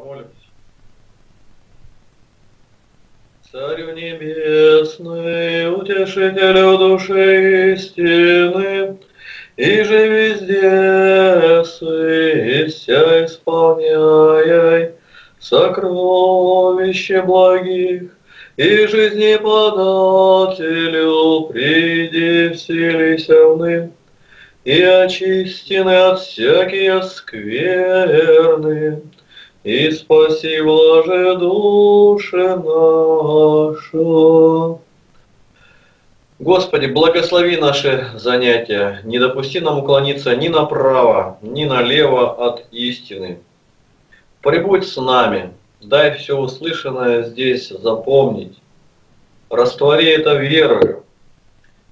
Помолимся. Царю небесный, утешителю души истины, и же везде сы, вся исполняй сокровище благих, и жизни подателю приди вселися вным, и очистины от всякие скверны, и спаси блаже душе наша. Господи, благослови наши занятия, не допусти нам уклониться ни направо, ни налево от истины. Прибудь с нами, дай все услышанное здесь запомнить, раствори это верою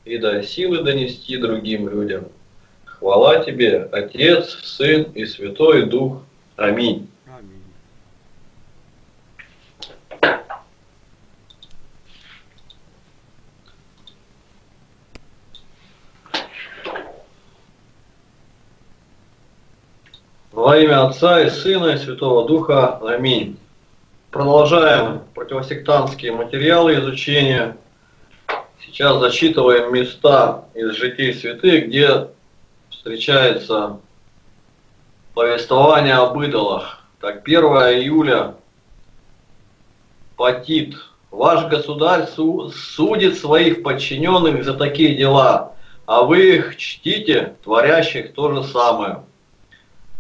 и дай силы донести другим людям. Хвала Тебе, Отец, Сын и Святой Дух. Аминь. Во имя Отца и Сына и Святого Духа. Аминь. Продолжаем противосектантские материалы изучения. Сейчас зачитываем места из житий святых, где встречается повествование об идолах. Так, 1 июля Патит. Ваш государь судит своих подчиненных за такие дела, а вы их чтите, творящих то же самое.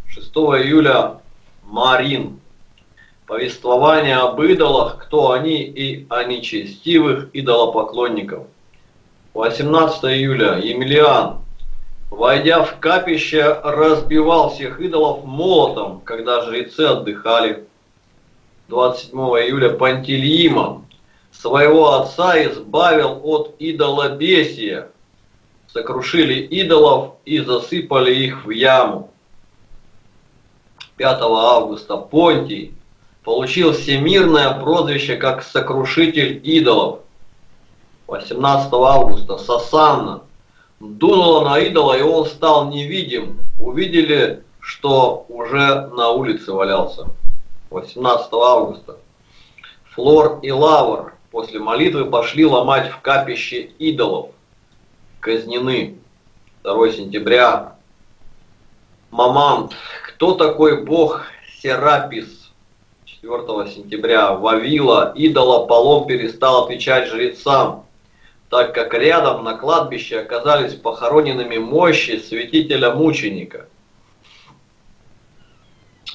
6 июля Марин. Повествование об идолах, кто они и о нечестивых идолопоклонников. 18 июля Емельян. Войдя в капище, разбивал всех идолов молотом, когда жрецы отдыхали. 27 июля Пантелеимон своего отца избавил от идолобесия. Сокрушили идолов и засыпали их в яму. 5 августа Понтий получил всемирное прозвище как сокрушитель идолов. 18 августа Сасанна дунула на идола, и он стал невидим. Увидели, что уже на улице валялся. 18 августа. Флор и Лавр после молитвы пошли ломать в капище идолов. Казнены. 2 сентября. Мамант кто такой бог Серапис? 4 сентября Вавила идола Полом перестал отвечать жрецам, так как рядом на кладбище оказались похороненными мощи святителя-мученика.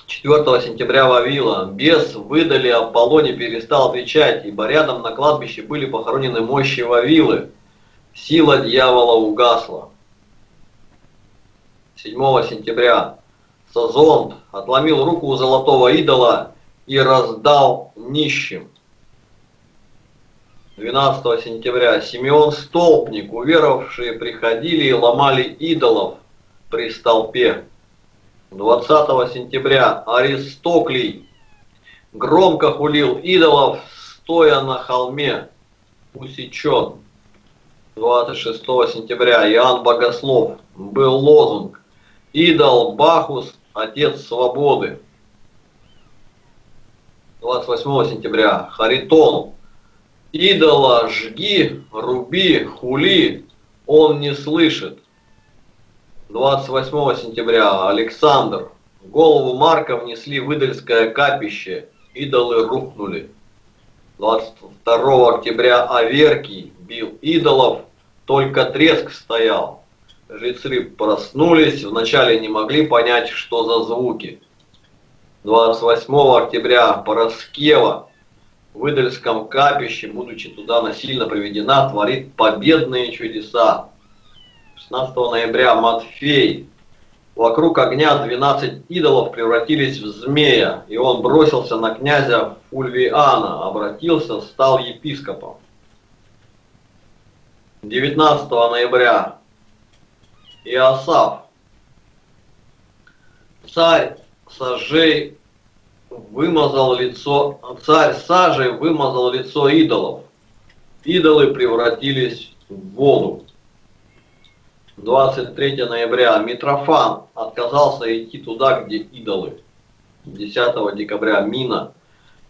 4 сентября Вавила бес выдали Аполлоне перестал отвечать, ибо рядом на кладбище были похоронены мощи Вавилы. Сила дьявола угасла. 7 сентября Сазонт отломил руку у золотого идола и раздал нищим. 12 сентября Симеон Столпник, уверовавшие, приходили и ломали идолов при столпе. 20 сентября Аристоклий громко хулил идолов, стоя на холме, усечен. 26 сентября Иоанн Богослов был лозунг «Идол Бахус Отец свободы. 28 сентября. Харитон. Идола жги, руби, хули, он не слышит. 28 сентября. Александр. В голову Марка внесли в Идольское капище. Идолы рухнули. 22 октября Аверкий бил идолов, только треск стоял. Жрецы проснулись, вначале не могли понять, что за звуки. 28 октября Пороскева в Идольском капище, будучи туда насильно приведена, творит победные чудеса. 16 ноября Матфей. Вокруг огня 12 идолов превратились в змея, и он бросился на князя Фульвиана, обратился, стал епископом. 19 ноября Иосаф. Царь сажей вымазал лицо, царь сажей вымазал лицо идолов. Идолы превратились в воду. 23 ноября Митрофан отказался идти туда, где идолы. 10 декабря Мина.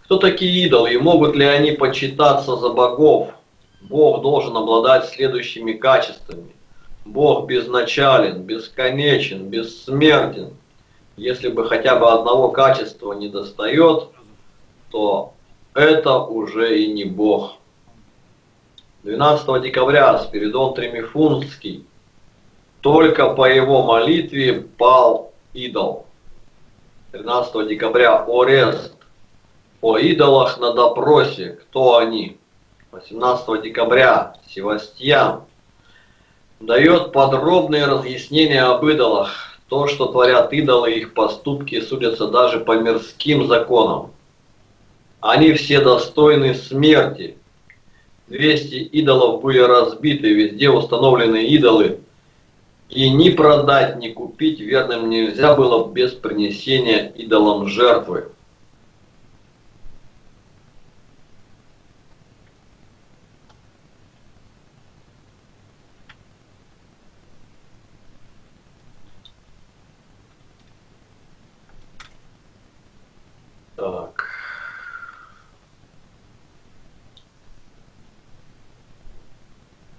Кто такие идолы и могут ли они почитаться за богов? Бог должен обладать следующими качествами. Бог безначален, бесконечен, бессмертен. Если бы хотя бы одного качества не достает, то это уже и не Бог. 12 декабря Спиридон Тремифунский только по его молитве пал идол. 13 декабря Орест о идолах на допросе. Кто они? 18 декабря Севастьян дает подробные разъяснения об идолах. То, что творят идолы, их поступки судятся даже по мирским законам. Они все достойны смерти. 200 идолов были разбиты, везде установлены идолы. И ни продать, ни купить верным нельзя было без принесения идолам жертвы.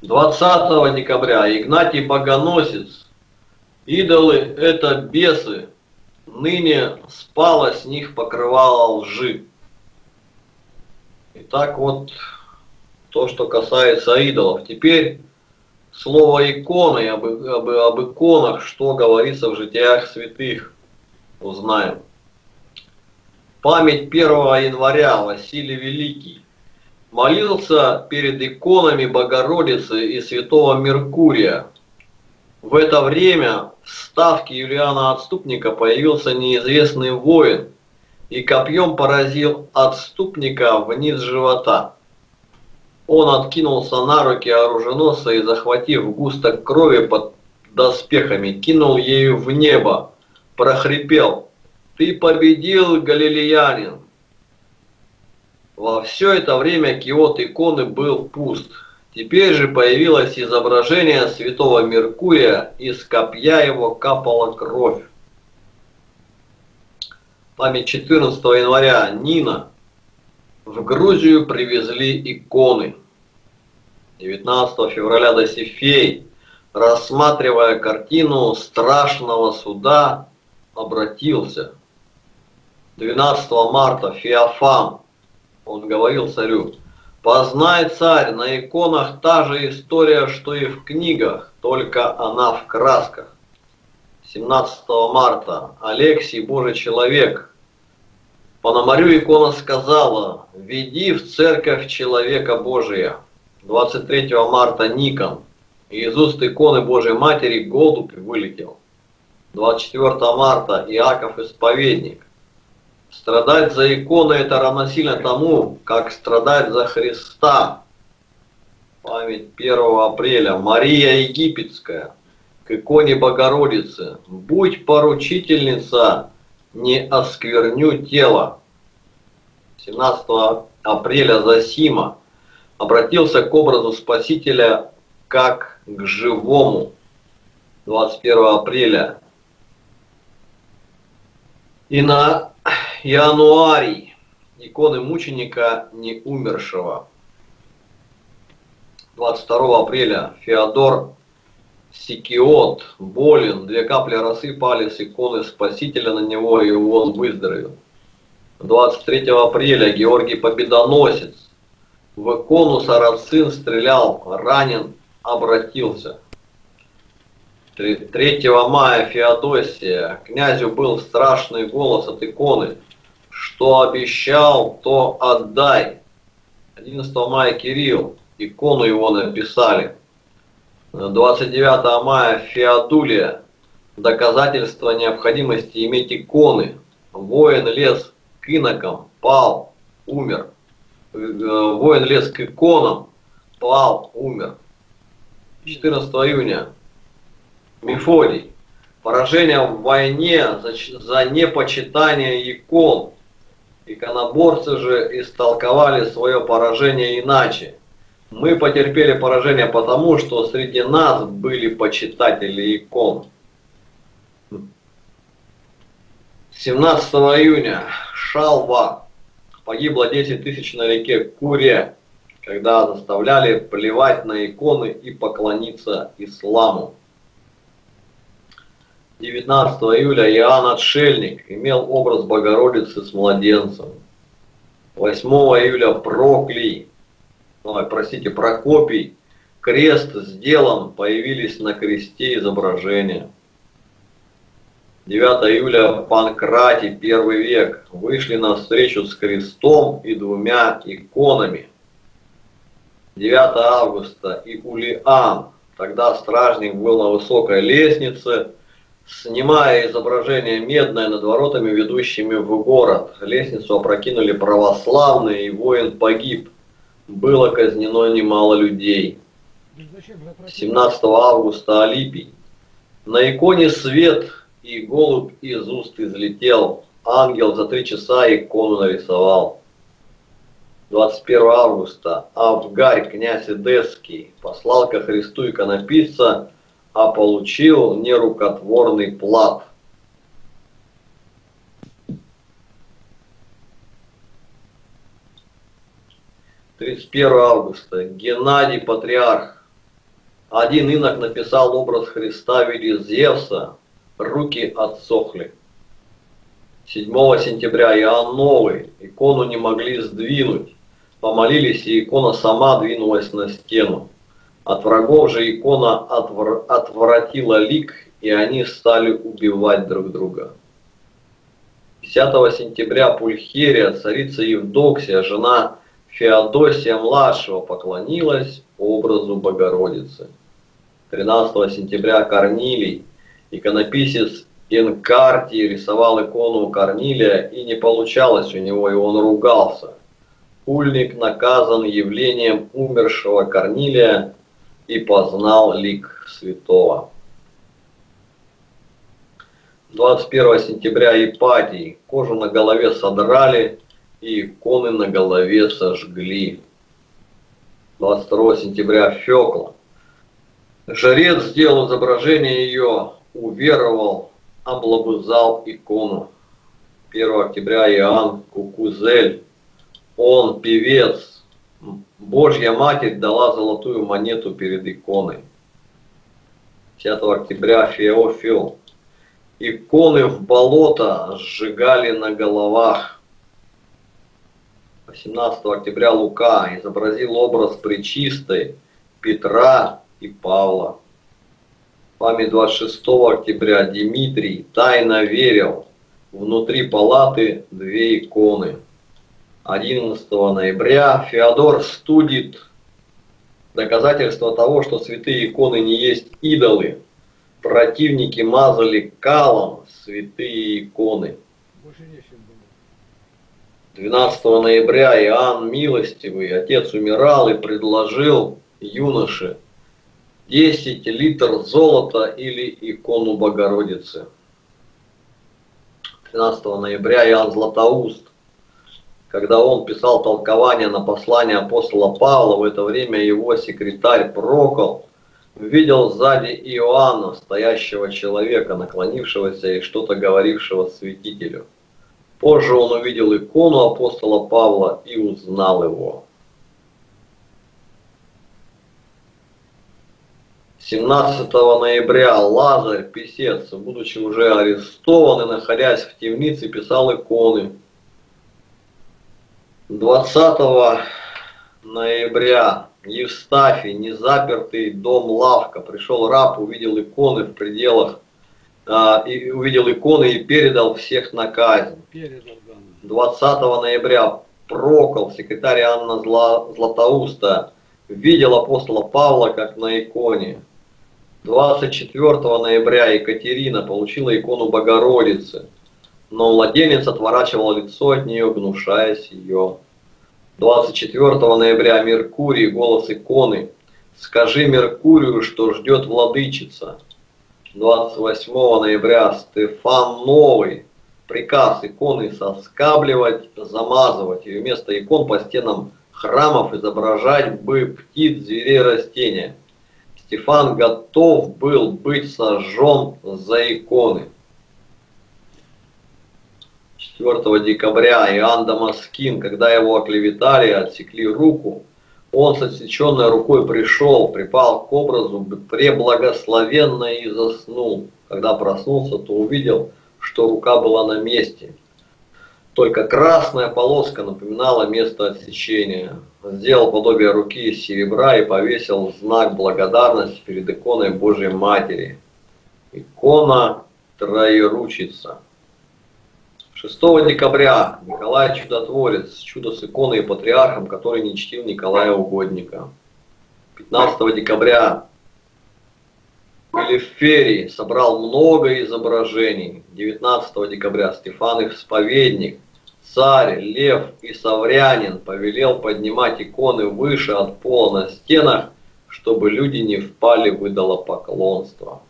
20 декабря Игнатий Богоносец. Идолы – это бесы. Ныне спало с них покрывало лжи. Итак, вот то, что касается идолов. Теперь слово иконы, об, об, об иконах, что говорится в житиях святых, узнаем. Память 1 января Василий Великий молился перед иконами Богородицы и святого Меркурия. В это время в ставке Юлиана Отступника появился неизвестный воин и копьем поразил отступника вниз живота. Он откинулся на руки оруженосца и, захватив густок крови под доспехами, кинул ею в небо, прохрипел ты победил, галилеянин. Во все это время киот иконы был пуст. Теперь же появилось изображение святого Меркурия, из копья его капала кровь. Память 14 января Нина. В Грузию привезли иконы. 19 февраля Досифей, рассматривая картину страшного суда, обратился – 12 марта Феофан, он говорил царю, «Познай, царь, на иконах та же история, что и в книгах, только она в красках». 17 марта Алексий, Божий человек, Пономарю икона сказала, «Веди в церковь человека Божия». 23 марта Никон, уст иконы Божьей Матери голубь вылетел. 24 марта Иаков Исповедник, Страдать за икону это равносильно тому, как страдать за Христа. Память 1 апреля. Мария Египетская. К иконе Богородицы. Будь поручительница, не оскверню тело. 17 апреля Засима обратился к образу Спасителя как к живому. 21 апреля. И на Януарий. Иконы мученика не умершего. 22 апреля Феодор Сикиот болен, две капли росы пали с иконы Спасителя на него, и он выздоровел. 23 апреля Георгий Победоносец в икону Сарацин стрелял, ранен, обратился. 3 мая Феодосия, князю был страшный голос от иконы – что обещал, то отдай. 11 мая Кирилл, икону его написали. 29 мая Феодулия, доказательство необходимости иметь иконы. Воин лез к инокам, пал, умер. Воин лез к иконам, пал, умер. 14 июня Мефодий. Поражение в войне за, за непочитание икон. Иконоборцы же истолковали свое поражение иначе. Мы потерпели поражение потому, что среди нас были почитатели икон. 17 июня. Шалва. Погибло 10 тысяч на реке Куре, когда заставляли плевать на иконы и поклониться исламу. 19 июля Иоанн Отшельник имел образ Богородицы с младенцем. 8 июля Проклий, ой, простите, Прокопий, крест сделан, появились на кресте изображения. 9 июля Панкратий, первый век, вышли на встречу с крестом и двумя иконами. 9 августа и Улиан, тогда стражник был на высокой лестнице, снимая изображение медное над воротами, ведущими в город. Лестницу опрокинули православные, и воин погиб. Было казнено немало людей. 17 августа Алипий. На иконе свет и голубь из уст излетел. Ангел за три часа икону нарисовал. 21 августа Авгарь, князь Эдесский, послал ко Христу иконописца, а получил нерукотворный плат. Тридцать первого августа Геннадий Патриарх. Один инок написал образ Христа в виде Зевса, руки отсохли. 7 сентября Иоанн Новый, икону не могли сдвинуть. Помолились, и икона сама двинулась на стену. От врагов же икона отвр... отвратила лик, и они стали убивать друг друга. 10 сентября Пульхерия, царица Евдоксия, жена Феодосия младшего, поклонилась образу Богородицы. 13 сентября Корнилий, иконописец Инкартий рисовал икону Корнилия, и не получалось у него, и он ругался. Ульник наказан явлением умершего Корнилия и познал лик святого. 21 сентября Ипатий. Кожу на голове содрали и иконы на голове сожгли. 22 сентября Фекла. Жрец сделал изображение ее, уверовал, облобызал икону. 1 октября Иоанн Кукузель. Он певец, Божья Матерь дала золотую монету перед иконой. 10 октября Феофил. Иконы в болото сжигали на головах. 18 октября Лука изобразил образ Пречистой, Петра и Павла. Память 26 октября Дмитрий тайно верил. Внутри палаты две иконы. 11 ноября Феодор студит доказательство того, что святые иконы не есть идолы. Противники мазали калом святые иконы. 12 ноября Иоанн Милостивый, отец умирал и предложил юноше 10 литр золота или икону Богородицы. 13 ноября Иоанн Златоуст когда он писал толкование на послание апостола Павла, в это время его секретарь Прокол видел сзади Иоанна, стоящего человека, наклонившегося и что-то говорившего святителю. Позже он увидел икону апостола Павла и узнал его. 17 ноября Лазарь, писец, будучи уже арестован и находясь в темнице, писал иконы, 20 ноября Евстафий, незапертый дом лавка, пришел раб, увидел иконы в пределах, а, и увидел иконы и передал всех на казнь. 20 ноября Прокол, секретарь Анна Зла, Златоуста, видел апостола Павла как на иконе. 24 ноября Екатерина получила икону Богородицы но младенец отворачивал лицо от нее, гнушаясь ее. 24 ноября Меркурий, голос иконы. Скажи Меркурию, что ждет владычица. 28 ноября Стефан Новый. Приказ иконы соскабливать, замазывать. И вместо икон по стенам храмов изображать бы птиц, зверей, растения. Стефан готов был быть сожжен за иконы. 4 декабря Иоанн Дамаскин, когда его оклеветали отсекли руку, он с отсеченной рукой пришел, припал к образу преблагословенно и заснул. Когда проснулся, то увидел, что рука была на месте. Только красная полоска напоминала место отсечения. Сделал подобие руки из серебра и повесил знак благодарности перед иконой Божьей Матери. Икона Троеручица. 6 декабря Николай Чудотворец, чудо с иконой и патриархом, который не чтил Николая Угодника. 15 декабря Мелиферий собрал много изображений. 19 декабря Стефан их исповедник, царь, лев и саврянин повелел поднимать иконы выше от пола на стенах, чтобы люди не впали в идолопоклонство.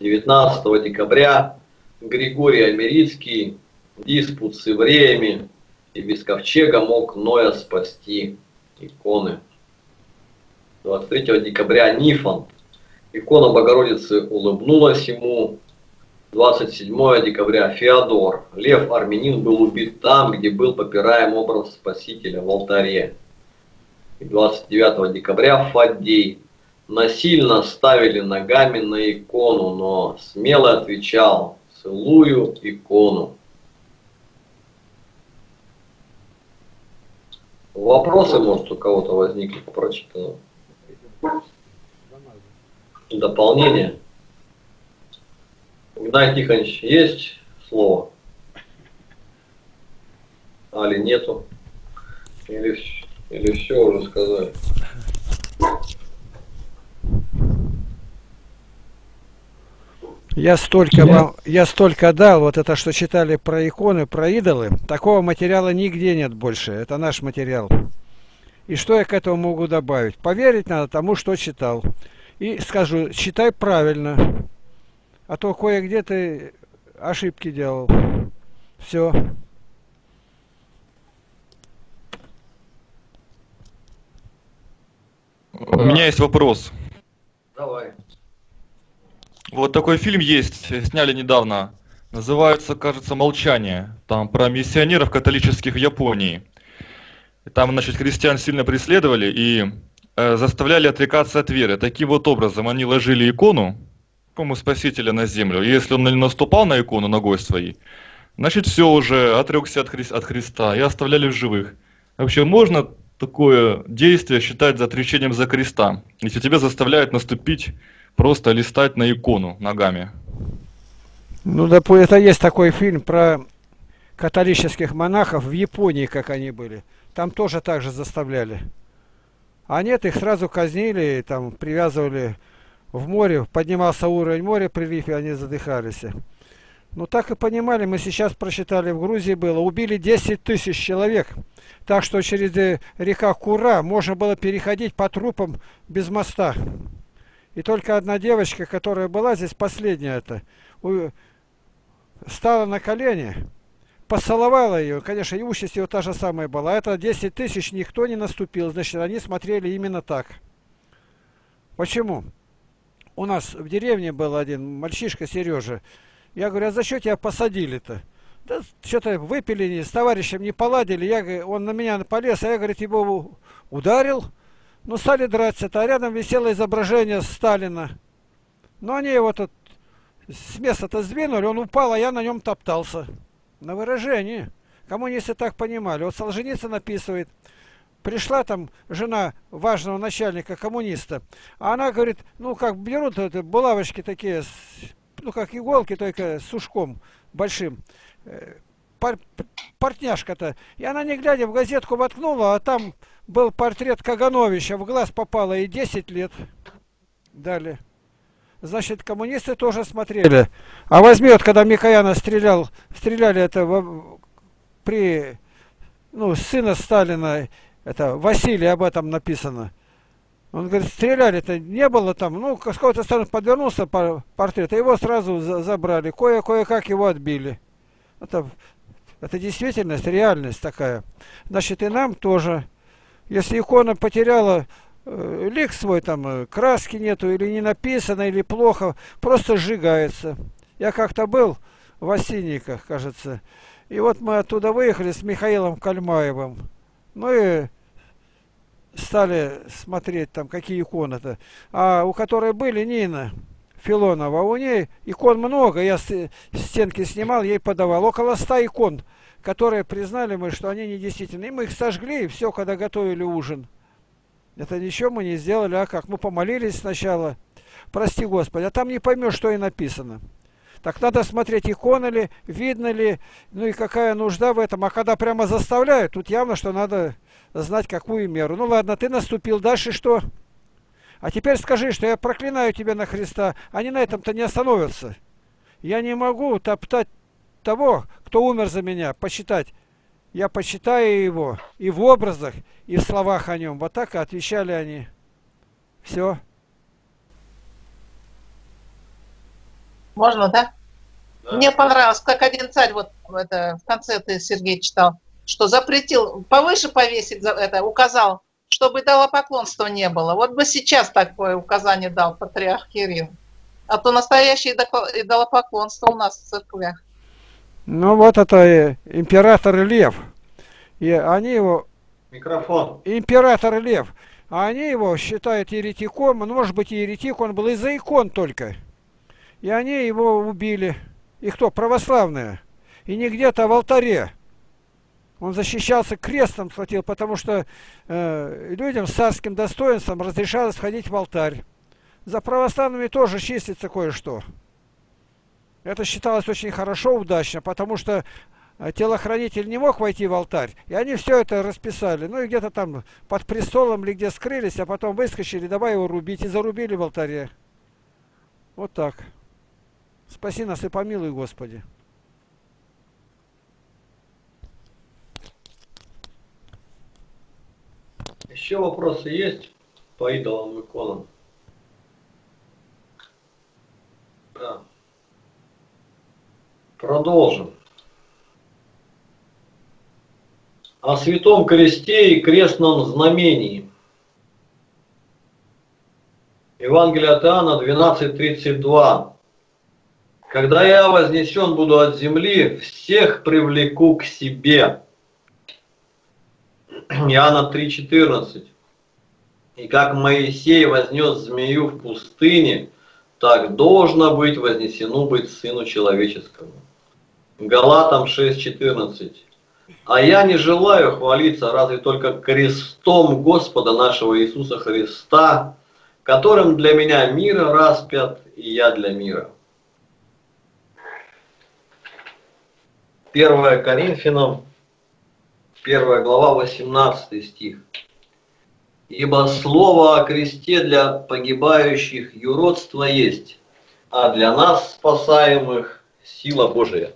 19 декабря Григорий Америцкий, диспут с евреями, и без ковчега мог Ноя спасти иконы. 23 декабря Нифон, икона Богородицы улыбнулась ему. 27 декабря Феодор, лев армянин был убит там, где был попираем образ Спасителя в алтаре. И 29 декабря Фаддей, насильно ставили ногами на икону, но смело отвечал «Целую икону». Вопросы, может, у кого-то возникли по прочитанному? Дополнение? Игнат Тихонович, есть слово? Али нету? Или, или все уже сказали? Я столько вам, я столько дал, вот это, что читали про иконы, про идолы, такого материала нигде нет больше. Это наш материал. И что я к этому могу добавить? Поверить надо тому, что читал. И скажу, читай правильно. А то кое-где ты ошибки делал. Все. У меня есть вопрос. Давай. Вот такой фильм есть, сняли недавно. Называется, кажется, «Молчание». Там про миссионеров католических в Японии. Там, значит, христиан сильно преследовали и э, заставляли отрекаться от веры. Таким вот образом они ложили икону, по-моему, Спасителя на землю. И если он наступал на икону ногой своей, значит, все уже, отрекся от, Хри от Христа и оставляли в живых. Вообще, можно такое действие считать за отречением за креста, если тебя заставляют наступить просто листать на икону ногами. Ну, допустим, это есть такой фильм про католических монахов в Японии, как они были. Там тоже так же заставляли. А нет, их сразу казнили, там привязывали в море, поднимался уровень моря, прилив, и они задыхались. Ну так и понимали, мы сейчас прочитали, в Грузии было, убили 10 тысяч человек. Так что через э, река Кура можно было переходить по трупам без моста. И только одна девочка, которая была здесь, последняя это, стала на колени, поцеловала ее. Конечно, и участь ее та же самая была. Это 10 тысяч, никто не наступил. Значит, они смотрели именно так. Почему? У нас в деревне был один мальчишка, Сережа. Я говорю, а за что тебя посадили-то? Да что-то выпили, с товарищем не поладили. Я, он на меня полез, а я, говорит, его ударил. Ну, стали драться, а рядом висело изображение Сталина. Но они его тут с места-то сдвинули, он упал, а я на нем топтался. На выражении. Коммунисты так понимали. Вот Солженицын написывает, пришла там жена важного начальника коммуниста, а она говорит, ну как берут это, булавочки такие, ну как иголки, только с ушком большим, э, пар, портняшка-то, и она не глядя в газетку воткнула, а там был портрет Кагановича, в глаз попало и 10 лет дали. Значит, коммунисты тоже смотрели. А возьми, вот когда Микояна стрелял, стреляли это в, при, ну, сына Сталина, это Василий об этом написано. Он говорит, стреляли-то не было там, ну, с какой-то стороны подвернулся портрет, и его сразу за забрали, кое-кое-как его отбили. Это, это действительность, реальность такая. Значит, и нам тоже если икона потеряла э, лик свой, там э, краски нету, или не написано, или плохо, просто сжигается. Я как-то был в Осинниках, кажется. И вот мы оттуда выехали с Михаилом Кальмаевым. Ну и стали смотреть там, какие иконы-то. А у которой были Нина Филонова, у ней икон много. Я стенки снимал, ей подавал. Около ста икон, которые признали мы, что они не действительны. И мы их сожгли, и все, когда готовили ужин. Это ничего мы не сделали, а как? Мы помолились сначала, прости Господи, а там не поймешь, что и написано. Так надо смотреть, иконы ли, видно ли, ну и какая нужда в этом. А когда прямо заставляют, тут явно, что надо знать, какую меру. Ну ладно, ты наступил, дальше что? А теперь скажи, что я проклинаю тебя на Христа. Они на этом-то не остановятся. Я не могу топтать того, кто умер за меня, посчитать. Я почитаю его и в образах, и в словах о нем. Вот так и отвечали они. Все. Можно, да? да? Мне понравилось, как один царь, вот это в конце ты, Сергей, читал, что запретил, повыше повесить, это указал, чтобы идолопоклонства не было. Вот бы сейчас такое указание дал патриарх Кирилл. А то настоящее идолопоклонство у нас в церквях. Ну вот это император Лев. И они его... Микрофон. Император Лев. А они его считают еретиком. Ну, может быть, еретик, он был из-за икон только. И они его убили. И кто? Православные. И не где-то в алтаре. Он защищался крестом, схватил, потому что э, людям с царским достоинством разрешалось ходить в алтарь. За православными тоже числится кое-что. Это считалось очень хорошо, удачно, потому что э, телохранитель не мог войти в алтарь. И они все это расписали. Ну и где-то там под престолом или где скрылись, а потом выскочили, давай его рубить. И зарубили в алтаре. Вот так. Спаси нас и помилуй, Господи. Еще вопросы есть по идолам и иконам? Да. Продолжим. О святом кресте и крестном знамении. Евангелие от Иоанна 12.32. Когда я вознесен буду от земли, всех привлеку к себе. Иоанна 3,14. И как Моисей вознес змею в пустыне, так должно быть вознесено быть Сыну Человеческому. Галатам 6,14. А я не желаю хвалиться разве только крестом Господа нашего Иисуса Христа, которым для меня мир распят, и я для мира. 1 Коринфянам, 1 глава, 18 стих. Ибо слово о кресте для погибающих юродство есть, а для нас, спасаемых, сила Божия.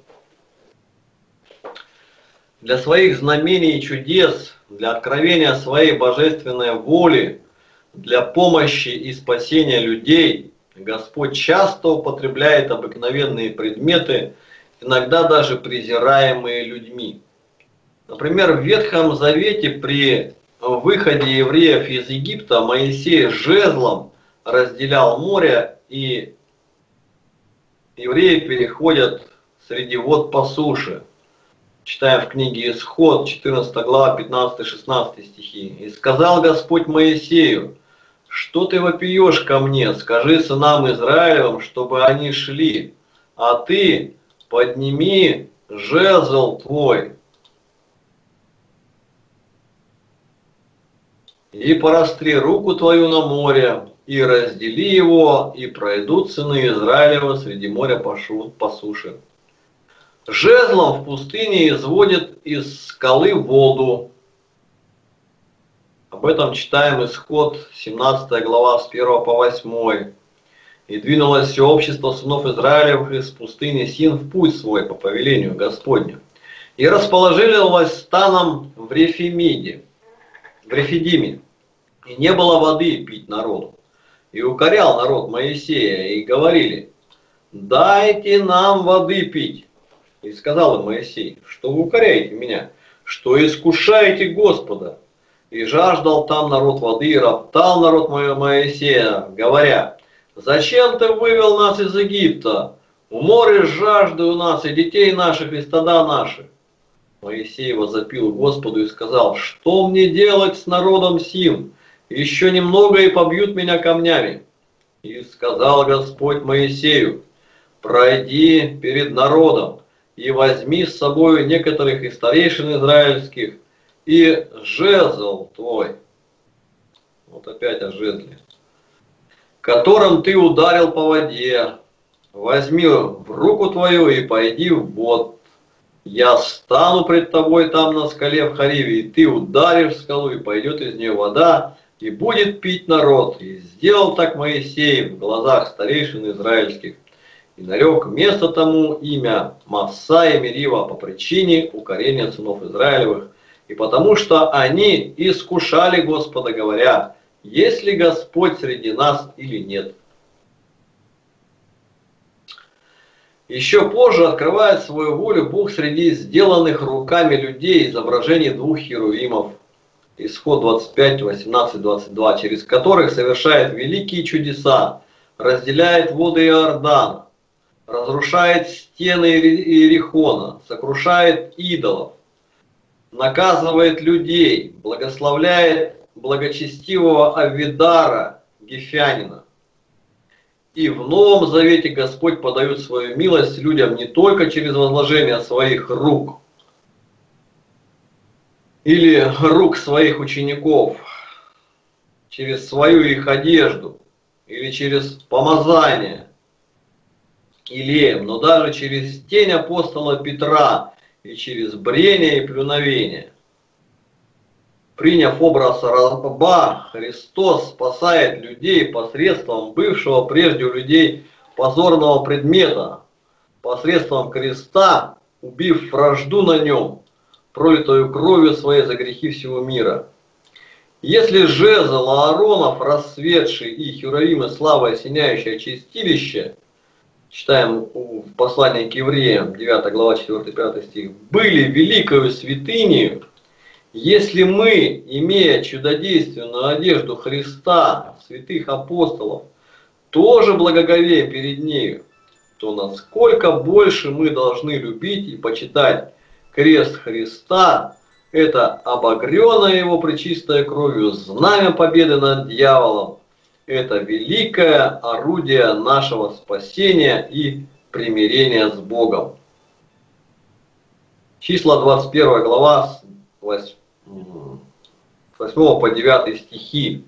Для своих знамений и чудес, для откровения своей божественной воли, для помощи и спасения людей Господь часто употребляет обыкновенные предметы – иногда даже презираемые людьми. Например, в Ветхом Завете при выходе евреев из Египта Моисей жезлом разделял море, и евреи переходят среди вод по суше. Читаем в книге Исход, 14 глава, 15-16 стихи. «И сказал Господь Моисею, что ты вопиешь ко мне, скажи сынам Израилевым, чтобы они шли, а ты подними жезл твой и порастри руку твою на море, и раздели его, и пройдут сыны Израилева среди моря по суше. Жезлом в пустыне изводит из скалы воду. Об этом читаем исход 17 глава с 1 по 8. И двинулось все общество сынов Израилев из пустыни Син в путь свой по повелению Господню. И расположилось станом в Рефимиде, в Рефидиме. И не было воды пить народу. И укорял народ Моисея, и говорили, дайте нам воды пить. И сказал им Моисей, что вы укоряете меня, что искушаете Господа. И жаждал там народ воды, и роптал народ Моисея, говоря, Зачем ты вывел нас из Египта? Уморишь жажды у нас и детей наших, и стада наши. Моисей возопил Господу и сказал, что мне делать с народом сим? Еще немного и побьют меня камнями. И сказал Господь Моисею, пройди перед народом и возьми с собой некоторых из старейшин израильских и жезл твой. Вот опять о жезле. Которым ты ударил по воде. Возьми в руку твою и пойди в бот. Я стану пред тобой там на скале в Хариве, и ты ударишь скалу, и пойдет из нее вода, и будет пить народ. И сделал так Моисей в глазах старейшин израильских. И нарек место тому имя Масса и Мерива по причине укорения сынов Израилевых, и потому что они искушали Господа, говоря, есть ли Господь среди нас или нет. Еще позже открывает свою волю Бог среди сделанных руками людей изображений двух херувимов – исход 25, 18, 22, через которых совершает великие чудеса, разделяет воды Иордан, разрушает стены Иерихона, сокрушает идолов, наказывает людей, благословляет благочестивого Авидара Гефянина. И в Новом Завете Господь подает свою милость людям не только через возложение своих рук – или рук своих учеников, через свою их одежду, или через помазание Илеем, но даже через тень апостола Петра и через брение и плюновение. Приняв образ раба, Христос спасает людей посредством бывшего прежде у людей позорного предмета, посредством креста, убив вражду на нем – пролитую кровью своей за грехи всего мира. Если жезл Ааронов, рассветший и Хюраимы слава осеняющее чистилище, читаем в послании к евреям, 9 глава, 4-5 стих, были великою святынею, если мы, имея чудодейственную одежду Христа, святых апостолов, тоже благоговеем перед нею, то насколько больше мы должны любить и почитать крест Христа – это обогренное его причистой кровью знамя победы над дьяволом. Это великое орудие нашего спасения и примирения с Богом. Числа 21 глава, 8 по 9 стихи.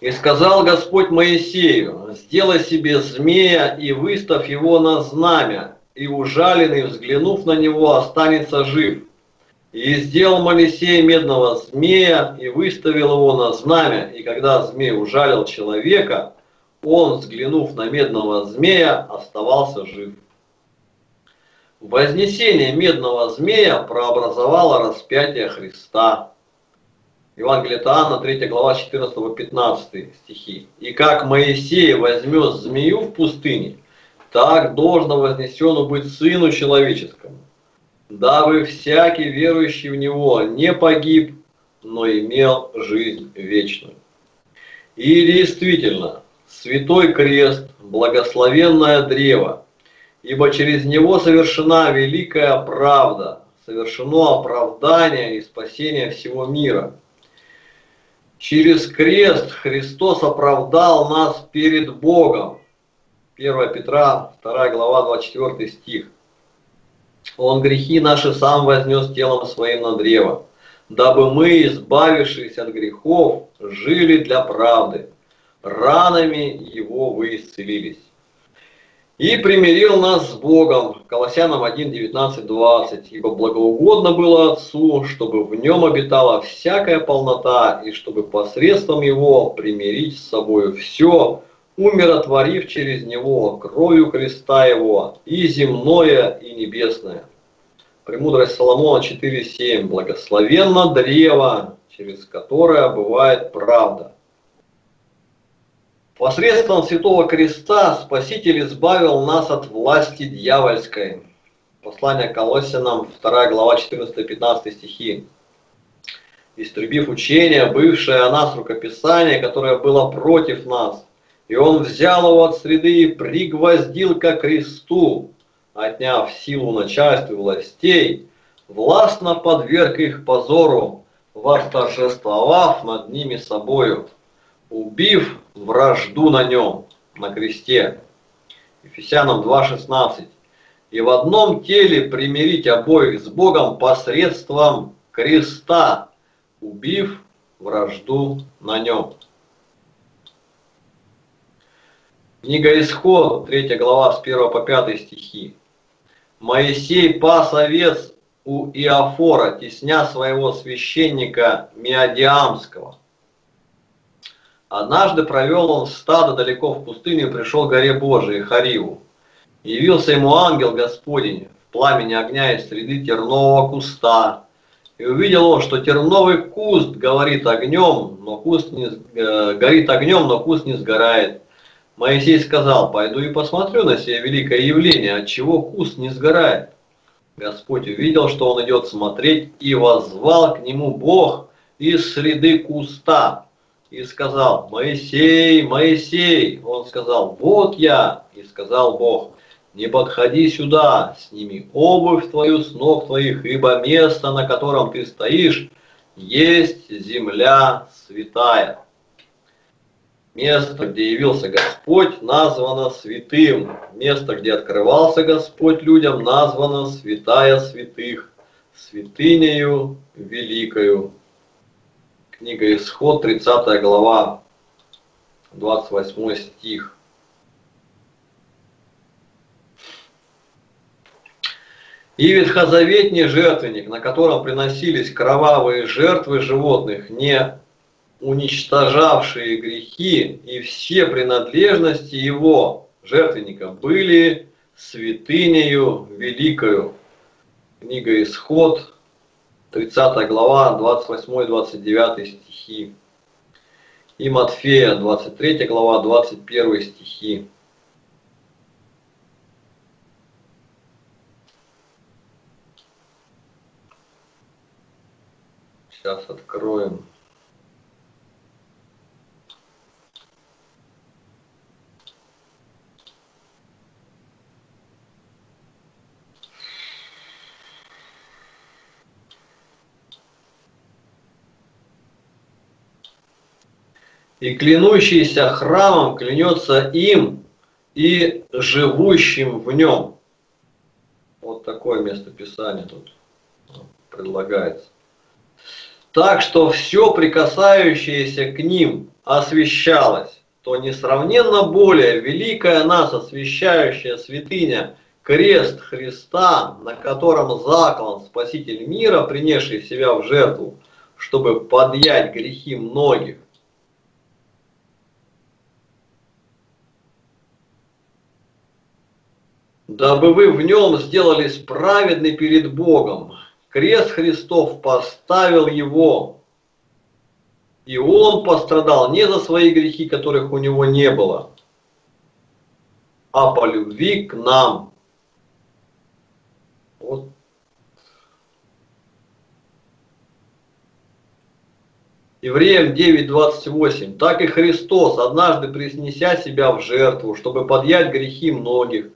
И сказал Господь Моисею, сделай себе змея и выставь его на знамя, и ужаленный, взглянув на него, останется жив. И сделал Моисей медного змея и выставил его на знамя, и когда змей ужалил человека, он, взглянув на медного змея, оставался жив. Вознесение медного змея прообразовало распятие Христа. Евангелие Таана, 3 глава, 14-15 стихи. «И как Моисей возьмет змею в пустыне, так должно вознесено быть Сыну Человеческому, дабы всякий верующий в Него не погиб, но имел жизнь вечную. И действительно, Святой Крест, благословенное древо, ибо через него совершена великая правда, совершено оправдание и спасение всего мира. Через крест Христос оправдал нас перед Богом, 1 Петра, 2 глава, 24 стих. Он грехи наши сам вознес телом своим на древо, дабы мы, избавившись от грехов, жили для правды. Ранами его вы исцелились. И примирил нас с Богом, Колоссянам 1, 19, 20, ибо благоугодно было Отцу, чтобы в нем обитала всякая полнота, и чтобы посредством его примирить с собой все, умиротворив через него кровью креста его и земное, и небесное. Премудрость Соломона 4.7. Благословенно древо, через которое бывает правда. Посредством Святого Креста Спаситель избавил нас от власти дьявольской. Послание Колоссянам, 2 глава 14-15 стихи. Истребив учение, бывшее о нас рукописание, которое было против нас – И он взял его от среды и пригвоздил ко кресту, отняв силу начальства и властей, властно подверг их позору, восторжествовав над ними собою, убив вражду на нем, на кресте. Ефесянам 2.16. И в одном теле примирить обоих с Богом посредством креста, убив вражду на нем. Книга Исход, 3 глава, с 1 по 5 стихи. Моисей пас овец у Иофора, тесня своего священника Миадиамского. Однажды провел он стадо далеко в пустыню и пришел к горе Божией, Хариву. Явился ему ангел Господень в пламени огня из среды тернового куста. И увидел он, что терновый куст говорит огнем, но куст не, э, горит огнем, но куст не сгорает. Моисей сказал, пойду и посмотрю на сие великое явление, от чего куст не сгорает. Господь увидел, что он идет смотреть, и воззвал к нему Бог из среды куста. И сказал, Моисей, Моисей. Он сказал, вот я. И сказал Бог, не подходи сюда, сними обувь твою с ног твоих, ибо место, на котором ты стоишь, есть земля святая. Место, где явился Господь, названо святым. Место, где открывался Господь людям, названо святая святых, святынею великою. Книга Исход, 30 глава, 28 стих. И ветхозаветний жертвенник, на котором приносились кровавые жертвы животных, не уничтожавшие грехи, и все принадлежности его, жертвенника, были святынею великою. Книга Исход, 30 глава, 28-29 стихи. И Матфея, 23 глава, 21 стихи. Сейчас откроем. И клянущийся храмом клянется им и живущим в нем. Вот такое местописание тут предлагается. Так что все прикасающееся к ним освещалось, то несравненно более великая нас освещающая святыня, крест Христа, на котором заклан Спаситель мира, принесший себя в жертву, чтобы подъять грехи многих, дабы вы в нем сделались праведны перед Богом. Крест Христов поставил его, и он пострадал не за свои грехи, которых у него не было, а по любви к нам. Вот. Евреям 9.28. Так и Христос, однажды приснеся себя в жертву, чтобы подъять грехи многих,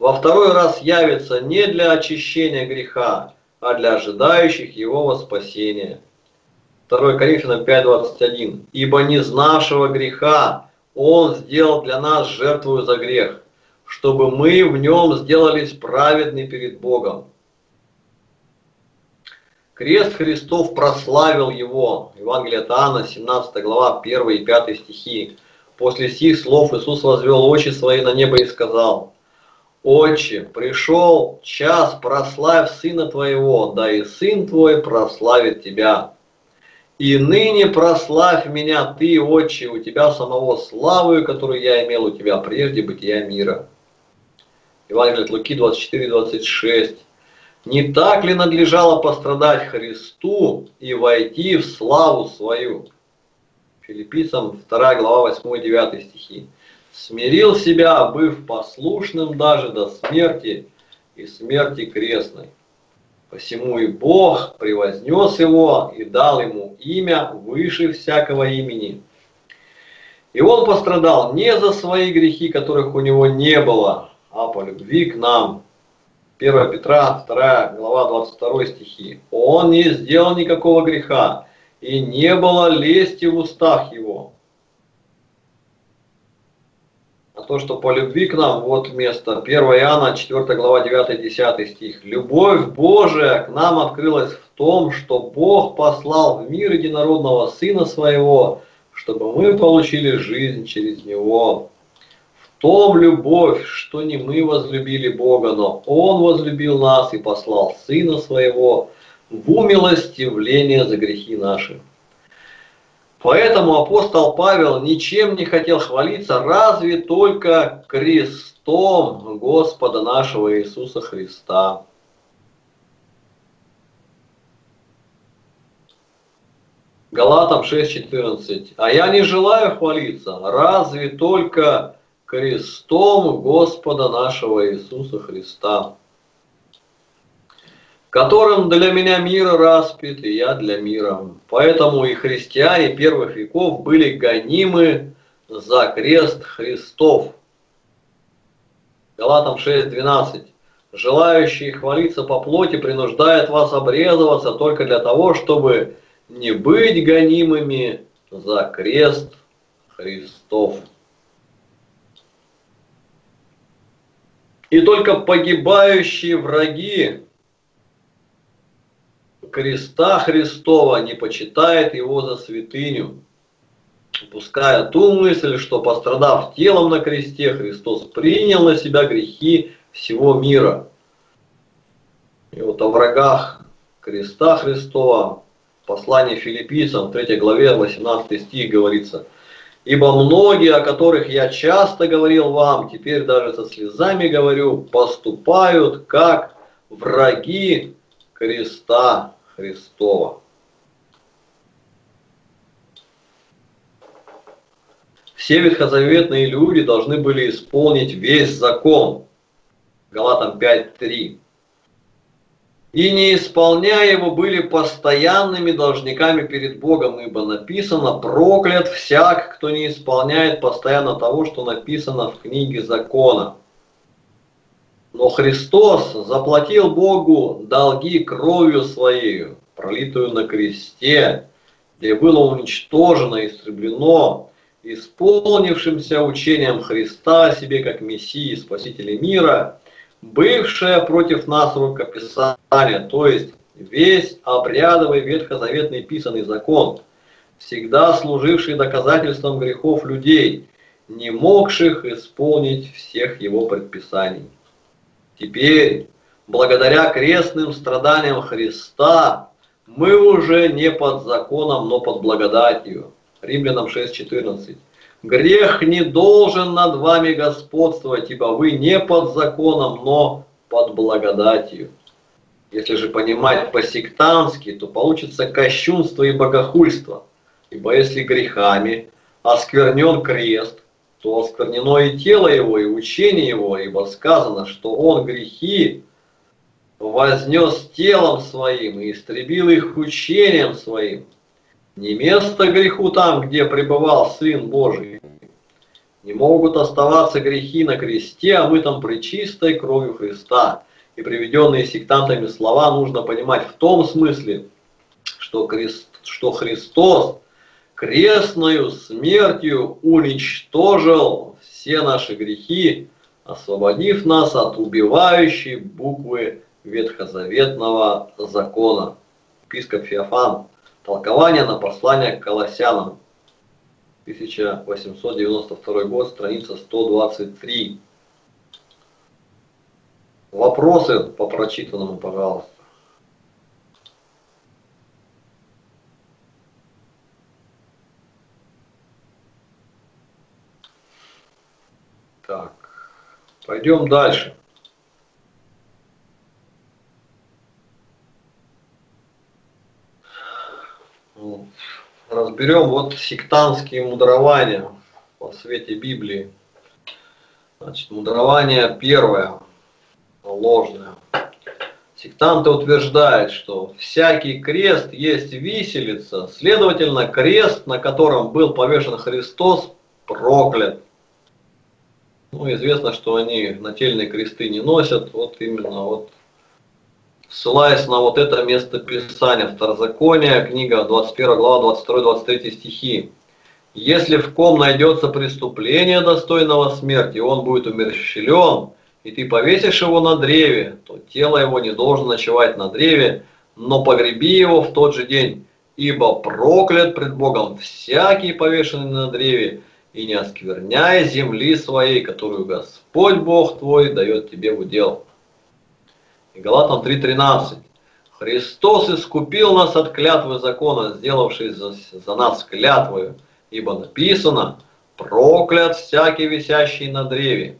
во второй раз явится не для очищения греха, а для ожидающих его во спасение. 2 Коринфянам 5.21. «Ибо не знавшего греха Он сделал для нас жертву за грех, чтобы мы в нем сделались праведны перед Богом». Крест Христов прославил его. Евангелие от Иоанна, 17 глава, 1 и 5 стихи. После сих слов Иисус возвел очи свои на небо и сказал, Отче, пришел час, прославь Сына Твоего, да и Сын Твой прославит Тебя. И ныне прославь меня Ты, Отче, у Тебя самого славу, которую я имел у Тебя прежде бытия мира. Евангелие от Луки 24-26. Не так ли надлежало пострадать Христу и войти в славу свою? Филиппийцам 2 глава 8-9 стихи смирил себя, быв послушным даже до смерти и смерти крестной. Посему и Бог превознес его и дал ему имя выше всякого имени. И он пострадал не за свои грехи, которых у него не было, а по любви к нам. 1 Петра, 2 глава, 22 стихи. Он не сделал никакого греха, и не было лести в устах его. А то, что по любви к нам, вот место 1 Иоанна, 4 глава, 9-10 стих. Любовь Божия к нам открылась в том, что Бог послал в мир единородного Сына Своего, чтобы мы получили жизнь через Него. В том любовь, что не мы возлюбили Бога, но Он возлюбил нас и послал Сына Своего в умилостивление за грехи наши. Поэтому апостол Павел ничем не хотел хвалиться, разве только крестом Господа нашего Иисуса Христа. Галатам 6.14. А я не желаю хвалиться, разве только крестом Господа нашего Иисуса Христа, которым для меня мир распят, и я для мира. Поэтому и христиане первых веков были гонимы за крест Христов. Галатам 6.12. Желающие хвалиться по плоти принуждает вас обрезываться только для того, чтобы не быть гонимыми за крест Христов. И только погибающие враги креста Христова не почитает его за святыню, пуская ту мысль, что пострадав телом на кресте, Христос принял на себя грехи всего мира. И вот о врагах креста Христова послании филиппийцам, в 3 главе, 18 стих говорится, «Ибо многие, о которых я часто говорил вам, теперь даже со слезами говорю, поступают как враги креста Христова». Все ветхозаветные люди должны были исполнить весь закон. Галатам 5.3 и не исполняя его, были постоянными должниками перед Богом, ибо написано, проклят всяк, кто не исполняет постоянно того, что написано в книге закона. Но Христос заплатил Богу долги кровью Своей, пролитую на кресте, где было уничтожено, истреблено, исполнившимся учением Христа о себе как Мессии, Спасителя мира – бывшее против нас рукописание, то есть весь обрядовый ветхозаветный писанный закон, всегда служивший доказательством грехов людей, не могших исполнить всех его предписаний. Теперь, благодаря крестным страданиям Христа, мы уже не под законом, но под благодатью. Римлянам 6.14. Грех не должен над вами господствовать, ибо вы не под законом, но под благодатью. Если же понимать по-сектантски, то получится кощунство и богохульство. Ибо если грехами осквернен крест, то осквернено и тело его, и учение его, ибо сказано, что он грехи вознес телом своим и истребил их учением своим. Не место греху там, где пребывал Сын Божий. Не могут оставаться грехи на кресте, а мы там причистой кровью Христа. И приведенные сектантами слова нужно понимать в том смысле, что, крест, что Христос крестною смертью уничтожил все наши грехи, освободив нас от убивающей буквы ветхозаветного закона. Епископ Феофан Толкование на послание к Колоссянам. 1892 год, страница 123. Вопросы по прочитанному, пожалуйста. Так, пойдем дальше. разберем вот сектантские мудрования по свете Библии. Значит, мудрование первое, ложное. Сектанты утверждают, что всякий крест есть виселица, следовательно, крест, на котором был повешен Христос, проклят. Ну, известно, что они нательные кресты не носят, вот именно вот ссылаясь на вот это место Писания, Второзакония, книга 21 глава, 22-23 стихи. Если в ком найдется преступление достойного смерти, он будет умерщвлен, и ты повесишь его на древе, то тело его не должно ночевать на древе, но погреби его в тот же день, ибо проклят пред Богом всякий повешенный на древе, и не оскверняй земли своей, которую Господь Бог твой дает тебе в удел. И Галатам 3.13. Христос искупил нас от клятвы закона, сделавший за, за нас клятвою, ибо написано, проклят всякий висящий на древе.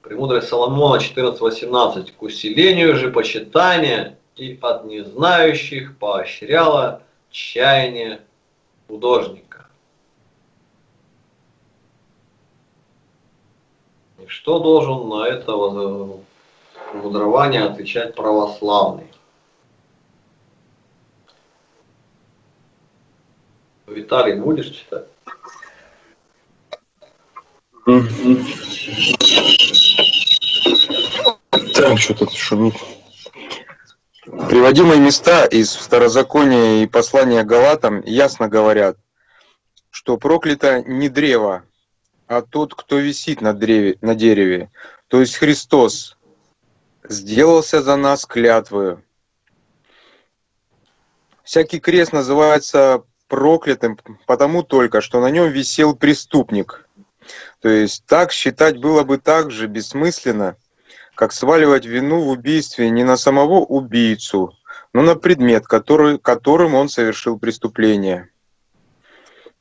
Премудрость Соломона 14.18. К усилению же почитания и от незнающих поощряла чаяние художника. Что должен на это мудрование отвечать православный? Виталий, будешь читать? Так, что тут шумит. Приводимые места из Второзакония и послания Галатам ясно говорят, что проклято не древо, а тот, кто висит на, древе, на дереве, то есть Христос, сделался за нас клятвою. Всякий крест называется проклятым потому только, что на нем висел преступник. То есть так считать было бы так же бессмысленно, как сваливать вину в убийстве не на самого убийцу, но на предмет, который, которым он совершил преступление.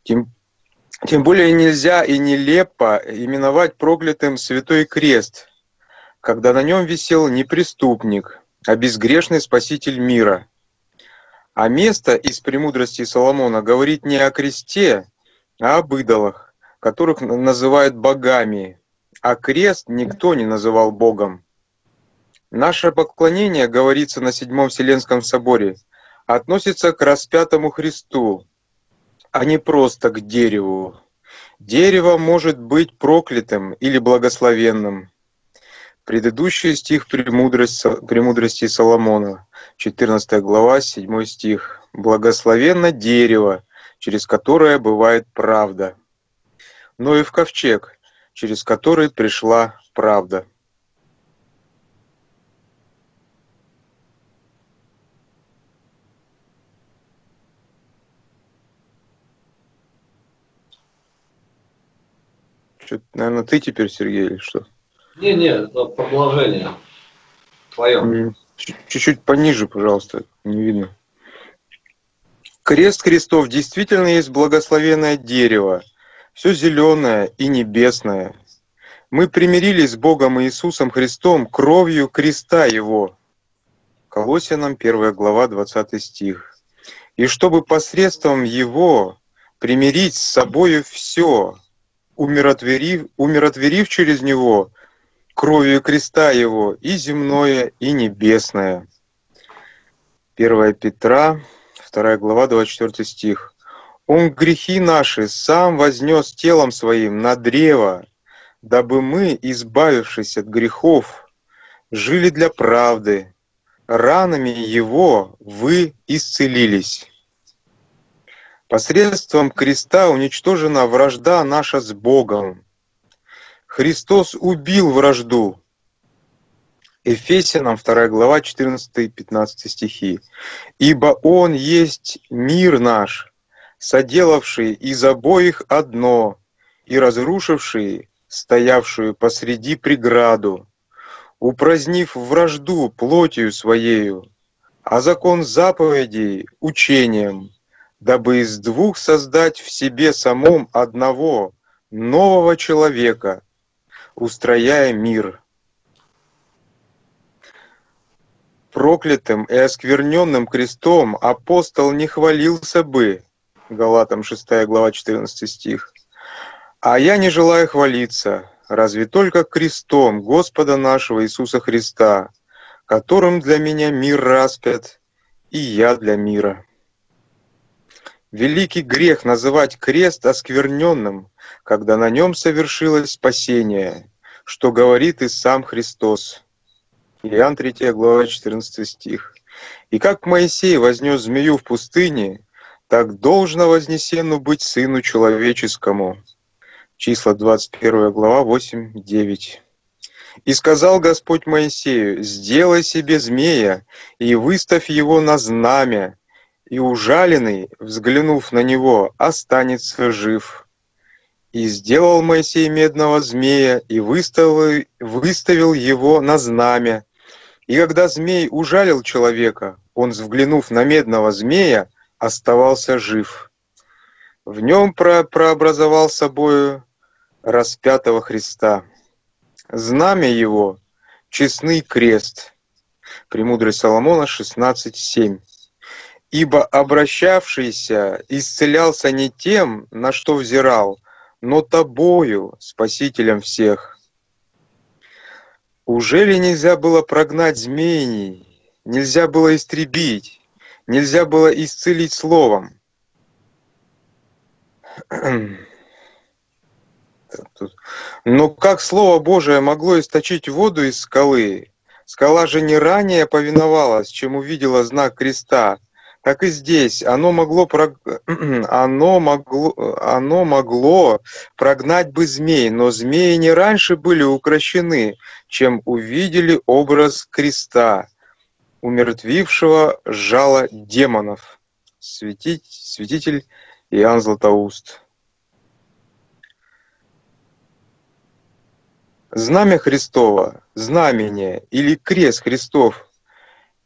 Тем, тем более нельзя и нелепо именовать проклятым Святой Крест, когда на нем висел не преступник, а безгрешный Спаситель мира. А место из «Премудрости Соломона» говорит не о кресте, а об идолах, которых называют богами, а крест никто не называл Богом. Наше поклонение, говорится на Седьмом Вселенском соборе, относится к распятому Христу, а не просто к дереву. Дерево может быть проклятым или благословенным. Предыдущий стих «Премудрость, «Премудрости Соломона», 14 глава, 7 стих. «Благословенно дерево, через которое бывает правда, но и в ковчег, через который пришла правда. Что, наверное, ты теперь, Сергей, или что? Не, не, это продолжение. Твое. Чуть-чуть пониже, пожалуйста, не видно. Крест Христов действительно есть благословенное дерево, все зеленое и небесное. Мы примирились с Богом Иисусом Христом кровью креста Его. Колоссянам 1 глава 20 стих. И чтобы посредством Его примирить с собою все, умиротворив, умиротворив через Него кровью креста Его и земное, и небесное. 1 Петра, 2 глава, 24 стих. Он грехи наши сам вознес телом своим на древо, дабы мы, избавившись от грехов, жили для правды. Ранами Его вы исцелились. Посредством креста уничтожена вражда наша с Богом. Христос убил вражду. Ефесянам 2 глава 14-15 стихи. «Ибо Он есть мир наш, соделавший из обоих одно и разрушивший стоявшую посреди преграду, упразднив вражду плотью своею, а закон заповедей учением, дабы из двух создать в себе самом одного нового человека, устрояя мир. Проклятым и оскверненным крестом апостол не хвалился бы, Галатам 6 глава 14 стих. А я не желаю хвалиться, разве только крестом Господа нашего Иисуса Христа, которым для меня мир распят, и я для мира. Великий грех называть крест оскверненным, когда на нем совершилось спасение, что говорит и сам Христос. Иоанн 3 глава 14 стих. «И как Моисей вознес змею в пустыне, так должно вознесену быть Сыну Человеческому». Числа 21 глава 8-9. «И сказал Господь Моисею, сделай себе змея и выставь его на знамя, и ужаленный, взглянув на него, останется жив». И сделал Моисей медного змея и выставил, выставил его на знамя. И когда змей ужалил человека, он, взглянув на медного змея, оставался жив. В нем про прообразовал собою распятого Христа. Знамя его — честный крест. Премудрый Соломона 16.7. Ибо обращавшийся исцелялся не тем, на что взирал, но тобою, Спасителем всех. Уже ли нельзя было прогнать змеиний, нельзя было истребить, нельзя было исцелить словом? Но как Слово Божие могло источить воду из скалы? Скала же не ранее повиновалась, чем увидела знак креста, так и здесь оно могло, оно могло, оно могло прогнать бы змей, но змеи не раньше были укращены, чем увидели образ креста, умертвившего жало демонов. Святить, святитель Иоанн Златоуст. Знамя Христово, знамение или крест Христов